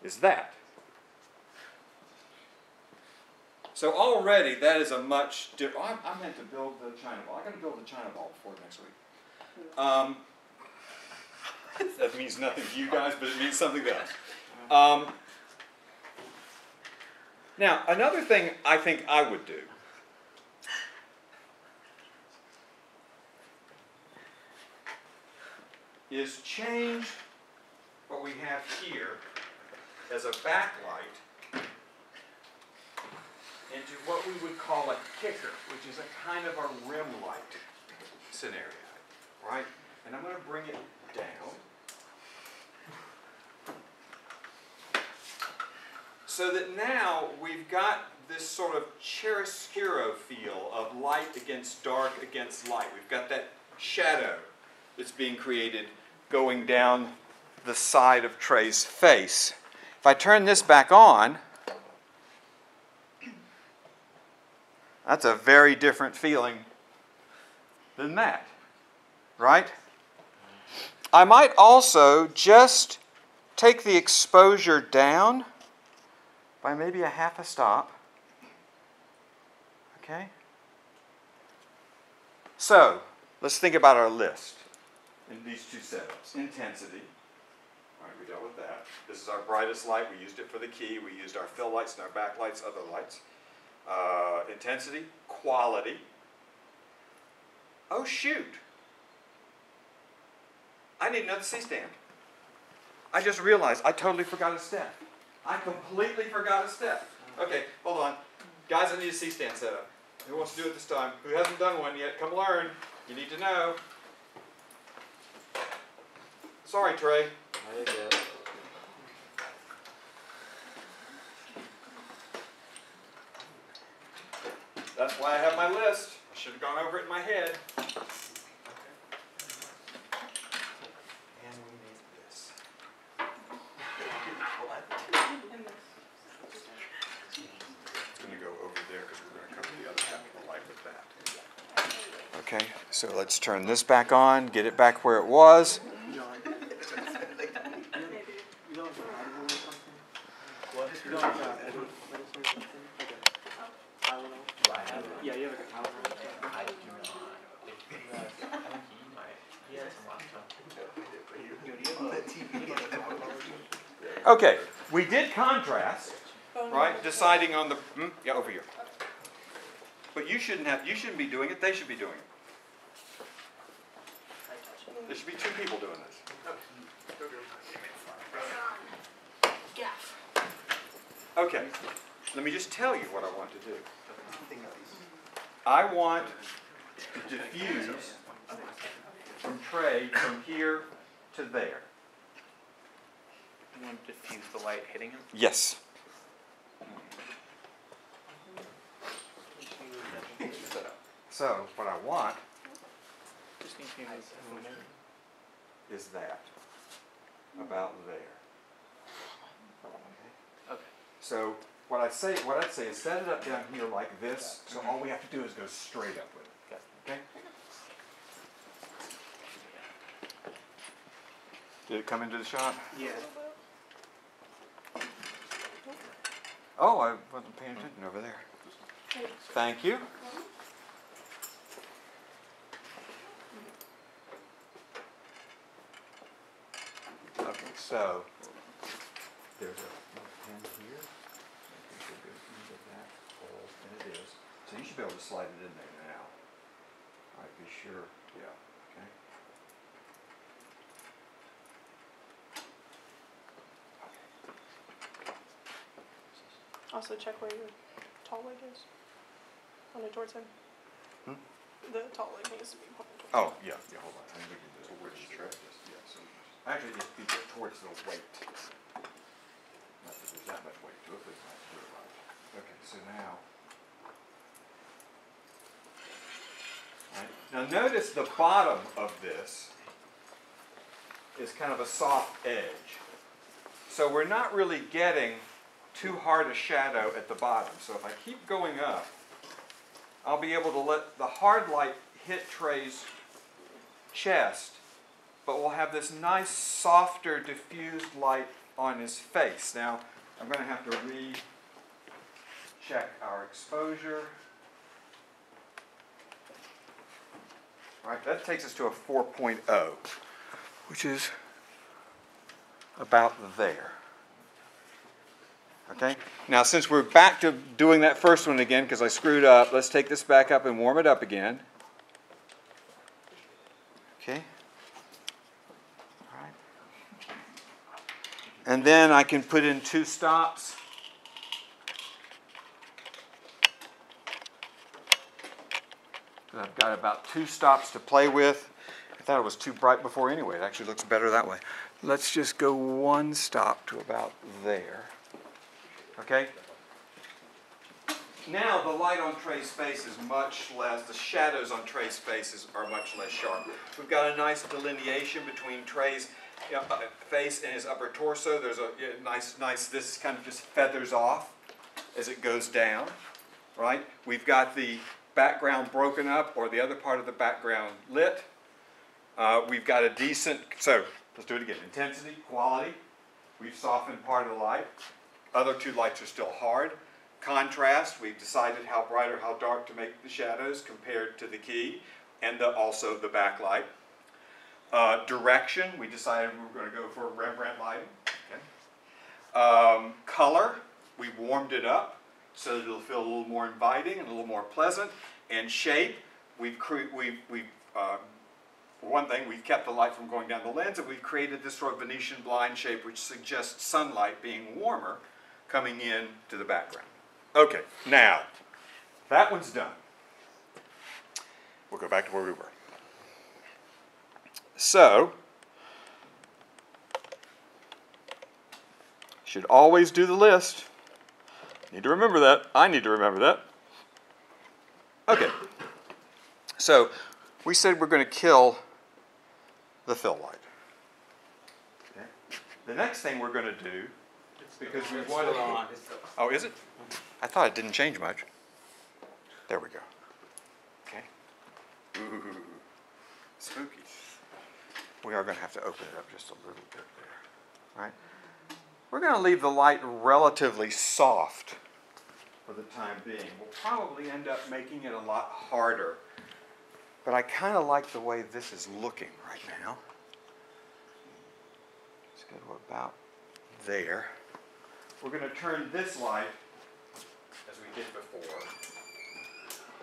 Speaker 1: is that. So already that is a much different. Oh, I, I meant to build the China ball. I got to build the China ball before next week. Um, *laughs* that means nothing to you guys, but it means something to us. Um, now, another thing I think I would do is change what we have here as a backlight into what we would call a kicker, which is a kind of a rim light scenario, right? And I'm going to bring it down. So that now we've got this sort of chiaroscuro feel of light against dark against light. We've got that shadow that's being created going down the side of Trey's face. If I turn this back on, that's a very different feeling than that, right? I might also just take the exposure down by maybe a half a stop. Okay? So, let's think about our list in these two setups. Intensity. All right, we dealt with that. This is our brightest light. We used it for the key. We used our fill lights and our backlights, other lights. Uh, intensity, quality. Oh, shoot. I need another C-stand. I just realized I totally forgot a step. I completely forgot a step. Okay, hold on. Guys, I need a C-stand set up. Who wants to do it this time? Who hasn't done one yet? Come learn. You need to know. Sorry, Trey.
Speaker 6: There you go.
Speaker 1: That's why I have my list. I should have gone over it in my head. And we need this.
Speaker 2: And.
Speaker 1: It's going to go over there because we're going to cover the other half of the light with that. Okay, so let's turn this back on, get it back where it was.
Speaker 4: Yeah, you have a Tylenol.
Speaker 3: I do not. I think he might. He has a laptop.
Speaker 1: Okay, we did contrast, right? Deciding on the, hmm, yeah, over here. But you shouldn't have, you shouldn't be doing it, they should be doing it. There should be two people doing this. Okay, let me just tell you what I want to do. I want to diffuse from Trey from here to there.
Speaker 3: You want diffuse the light hitting him?
Speaker 1: Yes. So what I want
Speaker 3: Just need to move a little more.
Speaker 1: is that, about there.
Speaker 3: Okay.
Speaker 1: So what I'd say, what I'd say is set it up down here like this, so all we have to do is go straight up with it,
Speaker 3: Got
Speaker 1: okay? Did it come into the shot?
Speaker 3: Yeah.
Speaker 1: Oh, I wasn't paying attention over there. Thank you. Okay, so there's a pin here. I think we'll go into that hole, and it is. So you should be able to slide it in there now. I'd be sure, yeah, okay.
Speaker 2: Also check where your tall leg is. Pointed towards him.
Speaker 1: Hmm?
Speaker 2: The tall leg needs to be pointed towards
Speaker 1: Oh, yeah, yeah, hold on, I think we can do this, we're just yeah, so, actually, just be towards the weight. Not that there's that much weight to it, but it's not do it. Okay, so now. Alright, now notice the bottom of this is kind of a soft edge. So we're not really getting too hard a shadow at the bottom. So if I keep going up, I'll be able to let the hard light hit Trey's chest, but we'll have this nice, softer, diffused light on his face. Now, I'm going to have to recheck our exposure. All right, that takes us to a 4.0, which is about there. Okay, now since we're back to doing that first one again, because I screwed up, let's take this back up and warm it up again. Okay. All right. And then I can put in two stops. I've got about two stops to play with. I thought it was too bright before anyway. It actually looks better that way. Let's just go one stop to about there. Okay? Now the light on Trey's face is much less, the shadows on Trey's faces are much less sharp. We've got a nice delineation between Trey's uh, uh, face and his upper torso. There's a nice, nice, this kind of just feathers off as it goes down, right? We've got the background broken up or the other part of the background lit. Uh, we've got a decent, so let's do it again. Intensity, quality. We've softened part of the light. Other two lights are still hard. Contrast, we've decided how bright or how dark to make the shadows compared to the key, and the, also the backlight. Uh, direction, we decided we were going to go for Rembrandt lighting. Okay. Um, color, we warmed it up so that it'll feel a little more inviting and a little more pleasant. And shape, we've, we've, we've uh, for one thing, we've kept the light from going down the lens, and we've created this sort of Venetian blind shape, which suggests sunlight being warmer coming in to the background. Okay, now, that one's done. We'll go back to where we were. So, should always do the list. Need to remember that. I need to remember that. Okay. So, we said we're going to kill the fill light. Okay. The next thing we're going to do, because we
Speaker 6: It's
Speaker 1: want
Speaker 6: still on.
Speaker 1: Oh, is it? I thought it didn't change much. There we go. Okay. Ooh, *laughs* spooky. We are going to have to open it up just a little bit there, right? We're going to leave the light relatively soft for the time being. We'll probably end up making it a lot harder, but I kind of like the way this is looking right now. Let's go to about there. We're going to turn this light, as we did before,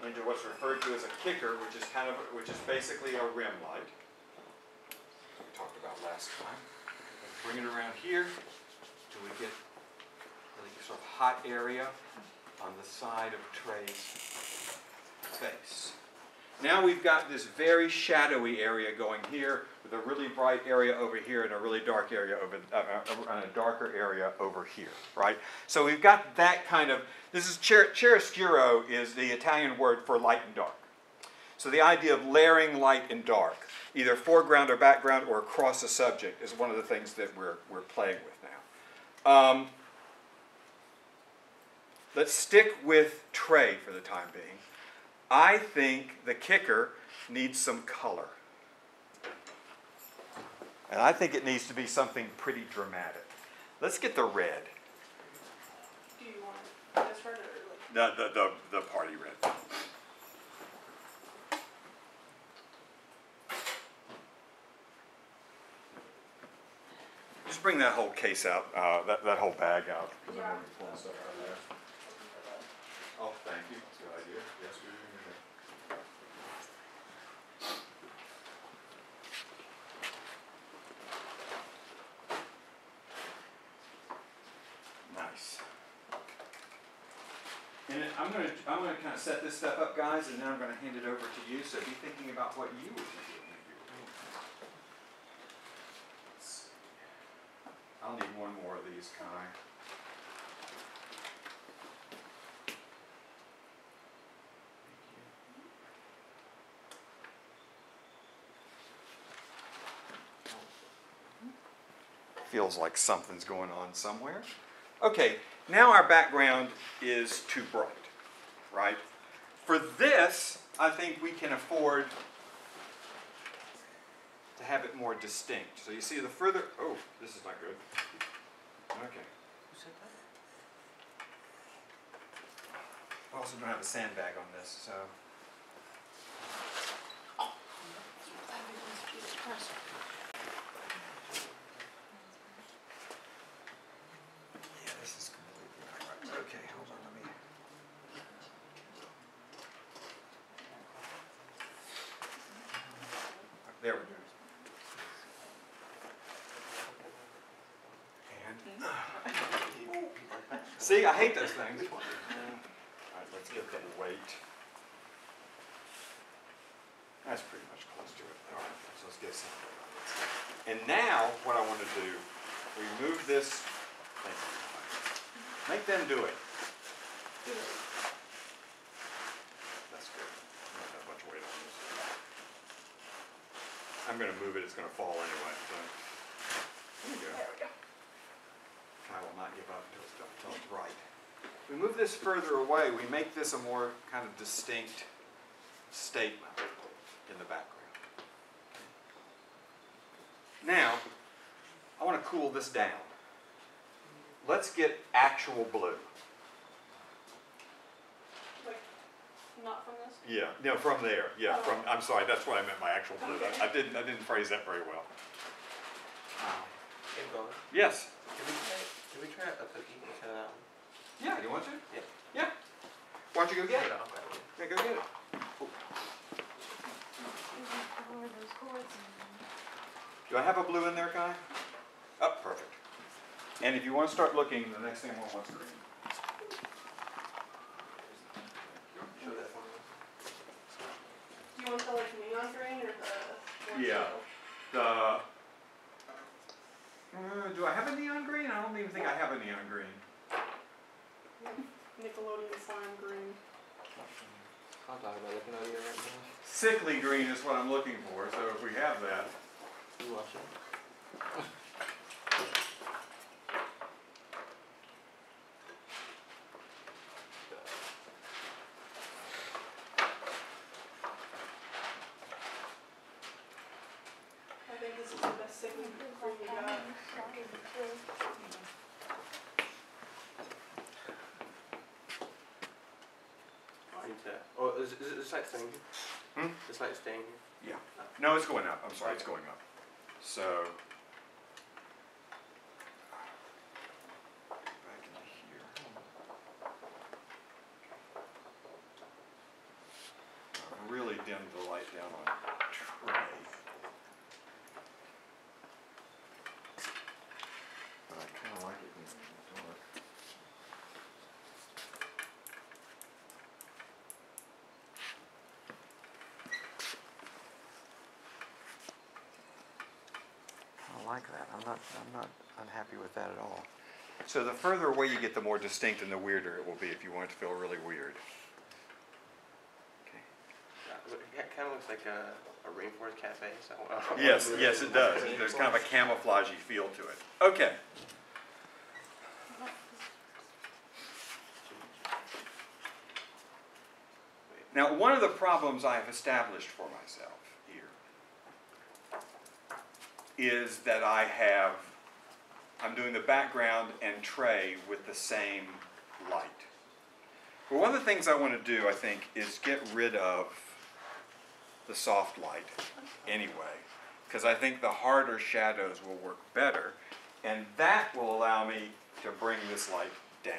Speaker 1: into what's referred to as a kicker, which is kind of, which is basically a rim light. We talked about last time. Bring it around here till we get really sort of hot area on the side of Trey's face. Now we've got this very shadowy area going here with a really bright area over here and a really dark area over, uh, uh, and a darker area over here, right? So we've got that kind of, this is, chiar- chiaroscuro is the Italian word for light and dark. So the idea of layering light and dark, either foreground or background or across a subject, is one of the things that we're, we're playing with now. Um, let's stick with Trey for the time being. I think the kicker needs some color. And I think it needs to be something pretty dramatic. Let's get the red,
Speaker 2: Do you want this red or like?
Speaker 1: the, the, the, the party red. Just bring that whole case out, uh, that, that whole bag out. 'cause I'm gonna be pulling stuff out of there. Oh, thank you, that's a good idea. Yes, we do. Nice. And then I'm gonna, Kind of set this stuff up, guys, and then I'm gonna hand it over to you, so be thinking about what you would be doing. I'll need one more of these, Kai. Feels like something's going on somewhere. Okay, now our background is too bright, right? For this, I think we can afford to have it more distinct. So you see the further, oh, this is not good. Okay.
Speaker 3: Who said that?
Speaker 1: I also don't have a sandbag on this, so. Yeah, this is completely correct. Okay, hold on, let me. There we go. And. See, I hate those things. *laughs* Alright, let's get the weight. That's pretty much close to it. Alright, so let's get some. And now, what I want to do, we move this, thank. Make them do it. That's good. Not that much weight on this. I'm gonna move it, it's gonna fall anyway, so. There we go.
Speaker 2: There we.
Speaker 1: I will not give up until it's, done- until it's right. We move this further away, we make this a more kind of distinct statement in the background. Now, I want to cool this down. Let's get actual blue.
Speaker 2: Like, not from this?
Speaker 1: Yeah, no, from there, yeah, from, oh. I'm sorry, that's what I meant by actual blue. I- I didn't, I didn't phrase that very well.
Speaker 3: Hey,
Speaker 1: Yes,
Speaker 3: Can we try, can we try a cookie to, um,
Speaker 1: yeah, you want to?
Speaker 3: Yeah.
Speaker 1: Yeah. Why don't you go get it?
Speaker 3: off?
Speaker 1: Yeah, go get it.
Speaker 5: Cover those cords and
Speaker 1: Do I have a blue in there, Kai? Oh, perfect. And if you want to start looking, the next thing I want is green.
Speaker 3: Show that for.
Speaker 2: Do you want the like neon green or the?
Speaker 1: Yeah. The, uh, do I have a neon green? I don't even think I have a neon green.
Speaker 2: Nickelodeon slime green.
Speaker 6: I'm talking about looking at you right now.
Speaker 1: Sickly green is what I'm looking for, so if we have that.
Speaker 6: You watching?
Speaker 2: I *laughs* think this is the best signal green we got.
Speaker 4: Into, oh, is, is it the slight staying here?
Speaker 1: Hmm?
Speaker 4: The slight staying here?
Speaker 1: Yeah. No, it's going up. I'm sorry, it's going up. So. Back into here. I've Really dimmed the light down on Trey. But I kinda like it when it's dark.
Speaker 7: Like that. I'm not, I'm not unhappy with that at all.
Speaker 1: So the further away you get, the more distinct and the weirder it will be if you want it to feel really weird. Okay.
Speaker 4: It kind of looks like a, a rainforest cafe. So I don't know.
Speaker 1: Yes, yes, it does. There's kind of a camouflagey feel to it. Okay. Now, one of the problems I have established for myself here is that I have, I'm doing the background and Trey with the same light. But one of the things I want to do, I think, is get rid of the soft light anyway, because I think the harder shadows will work better, and that will allow me to bring this light down.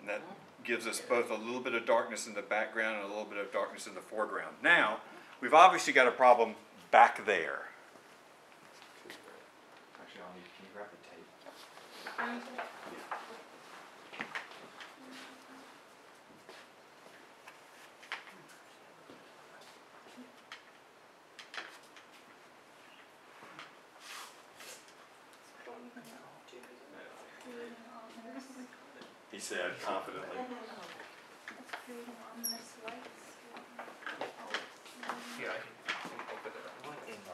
Speaker 1: And that gives us both a little bit of darkness in the background and a little bit of darkness in the foreground. Now, we've obviously got a problem back there.
Speaker 7: Actually, I'll need, can you grab the tape?
Speaker 5: Creating ominous,
Speaker 1: He said confidently.
Speaker 5: it's creating ominous lights.
Speaker 3: Here, I can, I can open it up.
Speaker 6: What in the?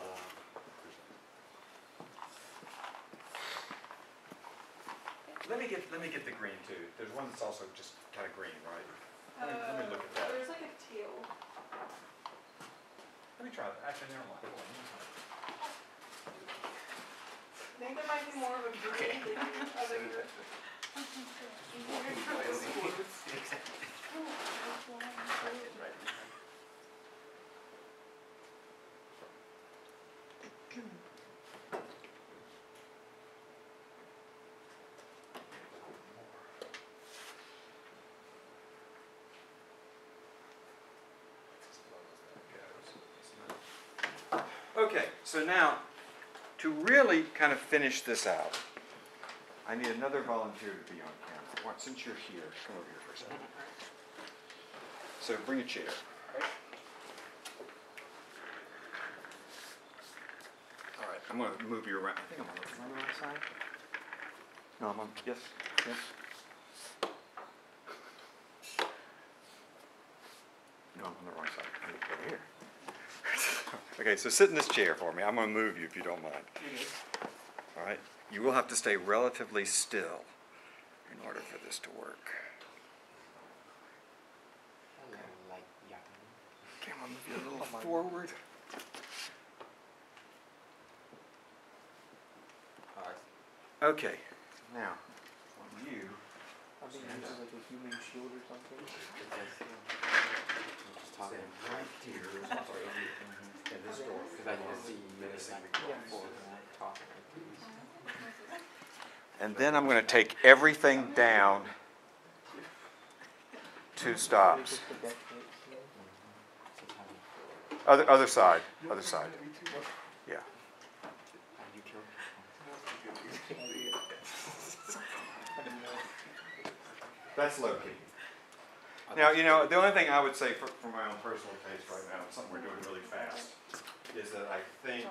Speaker 1: Let me get, let me get the green too. There's one that's also just kind of green, right? Let me, let me look at that.
Speaker 2: Uh, there's like a teal.
Speaker 1: Let me try that. Actually, never mind. Hold on.
Speaker 2: I think there might be more of a green than the *laughs* *laughs* other. *laughs*
Speaker 1: Okay, so now, to really kind of finish this out, I need another volunteer to be on camera. Since you're here, come over here for a second. So bring a chair. All right, I'm gonna move you around. I think I'm on the, right side? No, I'm on, yes, yes. No, I'm on the wrong side. I need to go over here. Okay, so sit in this chair for me. I'm gonna move you if you don't mind. Mm-hmm. All right, you will have to stay relatively still in order for this to work.
Speaker 6: Hello, light.
Speaker 1: Okay, I'm gonna move you a little forward.
Speaker 6: Alright.
Speaker 1: Okay, now, on you,
Speaker 6: Are they using like a human shield or something? Just talking.
Speaker 1: right here, *laughs* sorry, mm-hmm. in this door.
Speaker 6: Cause I can see you like talking like this.
Speaker 1: And then I'm gonna take everything down two stops.
Speaker 6: Just the back plate, yeah. Sometimes
Speaker 1: Other, other side, other side, yeah.
Speaker 6: How do you kill
Speaker 1: That's low key. Now, you know, the only thing I would say for, for my own personal taste right now, something we're doing really fast, is that I think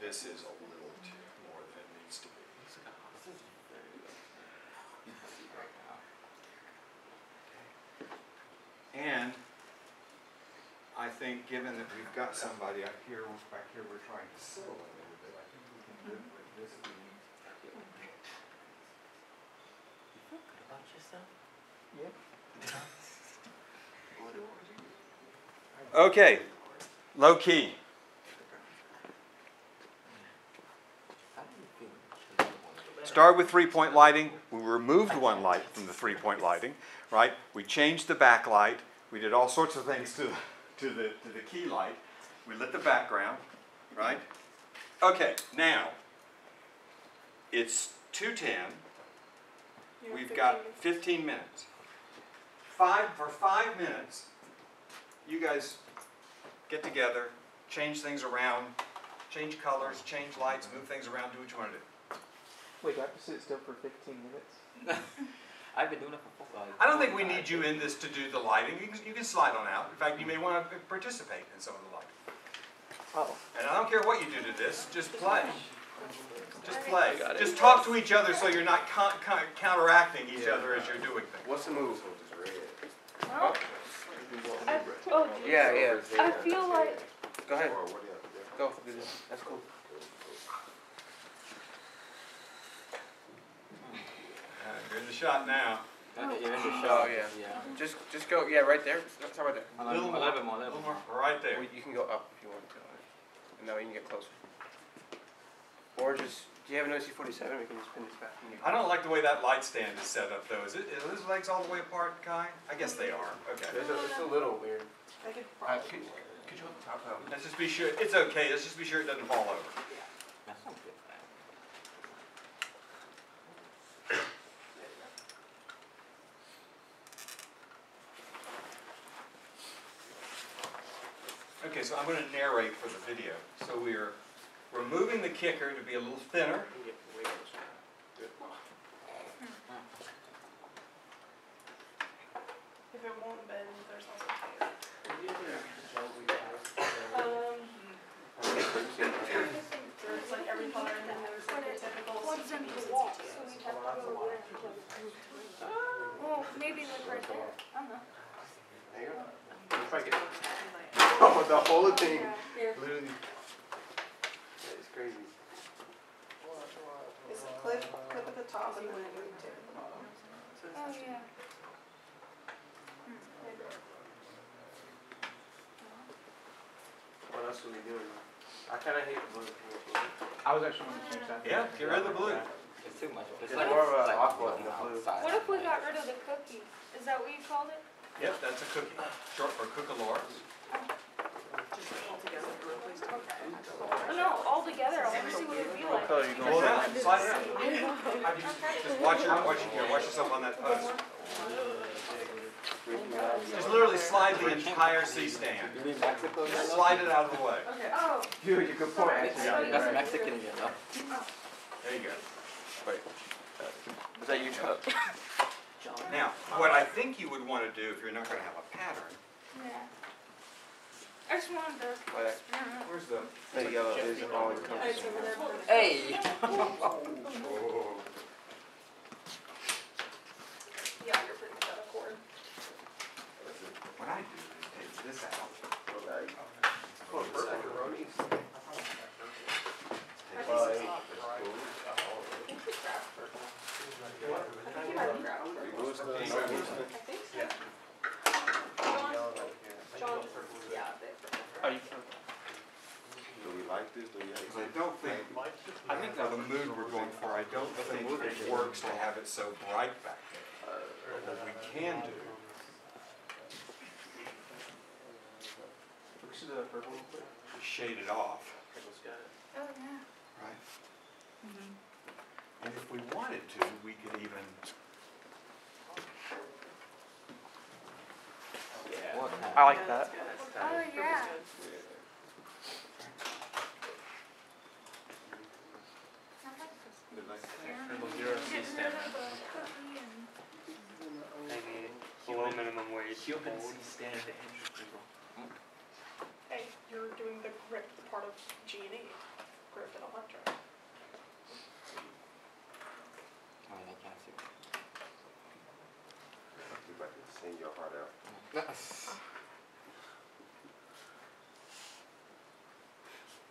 Speaker 1: this is a little too more than it needs to be.
Speaker 6: This is very low. You can see right now.
Speaker 1: And I think, given that we've got somebody up here, back here, we're trying to settle a little bit, I think we can live with this being.
Speaker 6: You feel good about yourself? Yeah.
Speaker 1: Okay, low key.
Speaker 6: How do you feel? when you kill someone?
Speaker 1: Started with three-point lighting, we removed one light from the three-point lighting, right? We changed the backlight, we did all sorts of things to, the- to the, to the key light. We lit the background, right? Okay, now, it's two-ten, we've got fifteen minutes. Five, for five minutes, you guys get together, change things around, change colors, change lights, move things around, do what you wanna do.
Speaker 8: Wait, do I have to sit still for 15 minutes? *laughs*
Speaker 3: I've been doing it for four.
Speaker 1: I don't think we need you in this to do the lighting. You can, you can slide on out. In fact, you may want to participate in some of the lighting.
Speaker 4: Oh.
Speaker 1: And I don't care what you do to this, just play. Just play. Just talk to each other so you're not con- con- counteracting each other as you're doing things.
Speaker 4: What's the move?
Speaker 5: Well, I, oh,
Speaker 4: Yeah, yeah.
Speaker 5: I feel like
Speaker 4: Go ahead. Go. do this. That's cool.
Speaker 1: Uh, You're in the shot now.
Speaker 3: Okay, you're in the
Speaker 4: Oh, yeah.
Speaker 3: Yeah.
Speaker 4: Just, just go. Yeah, right there. Start right there.
Speaker 3: A little more, a little bit more, a
Speaker 1: A
Speaker 3: little
Speaker 1: little more,
Speaker 3: more.
Speaker 1: right there.
Speaker 4: Or you can go up if you want to. And now you can get closer. Or just, do you have an OC47? We can just pin this back. and you-
Speaker 1: I don't like the way that light stand is set up though. Is it, are his legs all the way apart, Kai? I guess they are. Okay.
Speaker 4: It's a, it's a little weird.
Speaker 2: I could
Speaker 4: Uh, could, could you hold the top of
Speaker 1: Let's just be sure, it's okay. Let's just be sure it doesn't fall over.
Speaker 3: That sounds good.
Speaker 1: Okay, so I'm gonna narrate for the video. So we're, we're moving the kicker to be a little thinner.
Speaker 2: If it won't bend, there's also tape. Um, there's like every color and then there's like the typical.
Speaker 5: plugs into
Speaker 2: CPUs
Speaker 5: the
Speaker 2: and
Speaker 5: wall,
Speaker 2: CTOs.
Speaker 5: so we have to go over there. Well, maybe like right there, I don't know.
Speaker 4: There you go. If I get- Oh, the whole thing.
Speaker 5: Here.
Speaker 4: Literally. That is crazy.
Speaker 2: It's a clip, clip at the top and then move to the bottom.
Speaker 5: Oh, yeah.
Speaker 4: What else are we doing? I kind of hate the blue.
Speaker 6: I was actually going to change that.
Speaker 1: Yeah, get rid of the blue.
Speaker 3: It's too much.
Speaker 4: It's more of a
Speaker 3: it's like
Speaker 4: aqua
Speaker 3: going
Speaker 4: than a blue.
Speaker 3: outside.
Speaker 5: What if we got rid of the cookie? Is that what you called it?
Speaker 1: Yep, that's a cookie, short for cookalore.
Speaker 5: Oh, no, all together, I wanna see what it'd be like.
Speaker 4: color you
Speaker 1: Pull it out, slide it out. Just watch your, watch, your- watch yourself on that post. Just literally slide the entire C-stand.
Speaker 3: You mean Mexico?
Speaker 1: Just slide it out of the way. Okay.
Speaker 5: Oh,
Speaker 4: Dude, you good point. Actually.
Speaker 3: That's Mexican yellow.
Speaker 1: There you go. Wait.
Speaker 4: Was that you, Chuck?
Speaker 1: Now, what I think you would want to do if you're not going to have a pattern,
Speaker 5: yeah. I just wanted to,
Speaker 4: Why that?
Speaker 5: I don't know.
Speaker 1: where's the?
Speaker 4: The yellow is always comes.
Speaker 2: It's over there.
Speaker 3: Hey! Oh.
Speaker 2: Yeah, you're pretty much out of cord.
Speaker 1: What I do is take this out.
Speaker 4: Oh, perfect. Ronies.
Speaker 2: I think it's off. I think we grabbed purple. I think you might have grabbed purple. I think so. John, John, yeah, they.
Speaker 4: You
Speaker 8: Do we like this? Do we like
Speaker 1: Because I don't think, I think now the mood we're going for, I don't think it works to have it so bright back there. But what we can do,
Speaker 4: Look the purple real quick.
Speaker 1: shade it off,
Speaker 5: Oh, yeah.
Speaker 1: right? And if we wanted to, we could even,
Speaker 3: What
Speaker 4: I like that.
Speaker 5: Oh, yeah.
Speaker 2: Purple's good.
Speaker 5: I like this.
Speaker 8: the like?
Speaker 5: Triple zero C stand. Cookie and.
Speaker 4: Below minimum wage.
Speaker 3: Human C stand entry.
Speaker 2: Hey, you're doing the grip part of G and E, grip and electric.
Speaker 3: Oh, I mean, I can't see.
Speaker 8: We about to sing your heart out.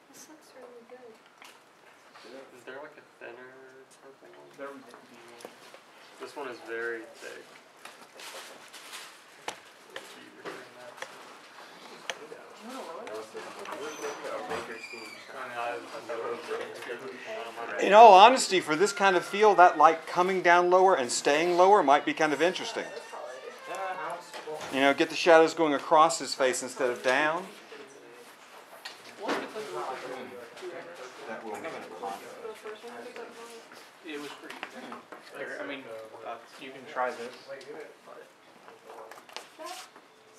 Speaker 5: This looks really good.
Speaker 9: Is there like a thinner purple one?
Speaker 6: There we go.
Speaker 9: This one is very thick.
Speaker 1: In all honesty, for this kind of feel, that light coming down lower and staying lower might be kind of interesting. You know, get the shadows going across his face instead of down. It
Speaker 6: was pretty. I mean, you can try this.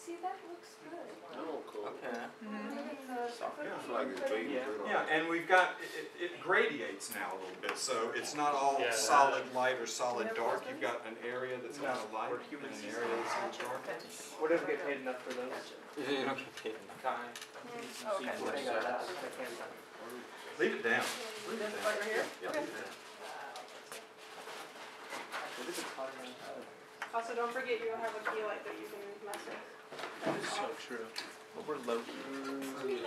Speaker 5: See, that looks good.
Speaker 3: Oh, cool.
Speaker 6: Okay. Mm-hmm.
Speaker 8: Yeah, it's like it's fading
Speaker 3: Yeah.
Speaker 1: Yeah, and we've got, it, it it gradiates now a little bit, so it's not all
Speaker 9: Yeah.
Speaker 1: solid light or solid dark. You've got an area that's kind of light and an area that's a little dark.
Speaker 4: What doesn't get paid enough for those?
Speaker 6: You don't get paid enough.
Speaker 4: Kai.
Speaker 2: Okay.
Speaker 4: Hang on, that's the.
Speaker 1: Leave it down. Leave it
Speaker 2: Right
Speaker 1: down.
Speaker 2: right here?
Speaker 1: Yeah, leave it down.
Speaker 4: What is it called again?
Speaker 2: Also, don't forget you have a key light that you can mess with.
Speaker 3: That is so true. But we're low.
Speaker 1: Bring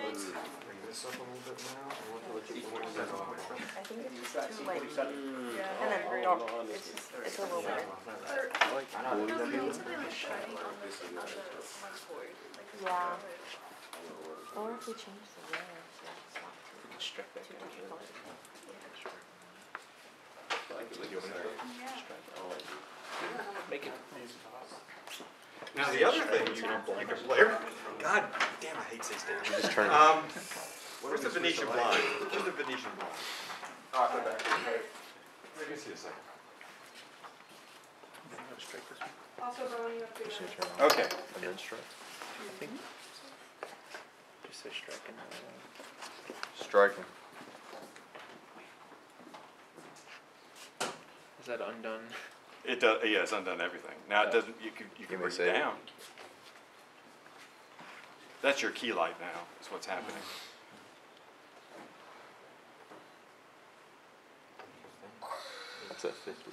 Speaker 1: this up a little bit now.
Speaker 6: What do you- what is that on?
Speaker 10: I think it's
Speaker 4: It's
Speaker 10: just
Speaker 4: that
Speaker 10: too like,
Speaker 4: C47.
Speaker 2: Yeah.
Speaker 10: and then dark, it's just, it's a little weird.
Speaker 6: I like
Speaker 10: No, it needs to be like on the,
Speaker 8: This is
Speaker 10: on
Speaker 8: not
Speaker 10: the
Speaker 8: extra.
Speaker 10: motherboard, like.
Speaker 5: Yeah.
Speaker 10: Or if we change the layers, so it's not too,
Speaker 3: We can strike that
Speaker 10: too
Speaker 3: down.
Speaker 10: difficult.
Speaker 8: Like like you said. I like it.
Speaker 3: Make it.
Speaker 1: Now, the other thing you can, you can play, God damn, I hate six down.
Speaker 6: Just turn it.
Speaker 1: Um,
Speaker 8: What
Speaker 1: where's the
Speaker 8: if we switch
Speaker 1: Venetian
Speaker 8: the light?
Speaker 1: blind? Where's the Venetian blind?
Speaker 4: Oh, I put that.
Speaker 1: Let me see a second.
Speaker 3: Strike this one.
Speaker 2: Also, Bowen, you have to.
Speaker 6: Just turn it on.
Speaker 1: Okay.
Speaker 6: And then strike.
Speaker 3: I think. Just say strike and.
Speaker 6: Striking.
Speaker 3: Is that undone?
Speaker 1: It does, yeah, it's undone everything. Now, it doesn't, you can, you can bring
Speaker 6: save.
Speaker 1: it down. That's your key light now, is what's happening.
Speaker 6: At fifty.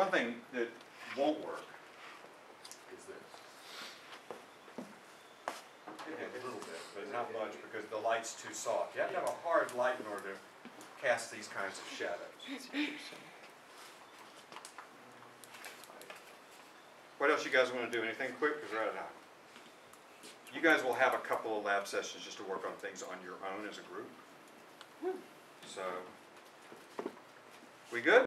Speaker 1: One thing that won't work is this. A little bit, but not much because the light's too soft. You have to have a hard light in order to cast these kinds of shadows. What else you guys want to do? Anything quick? Because we're out of time. You guys will have a couple of lab sessions just to work on things on your own as a group. So, we good?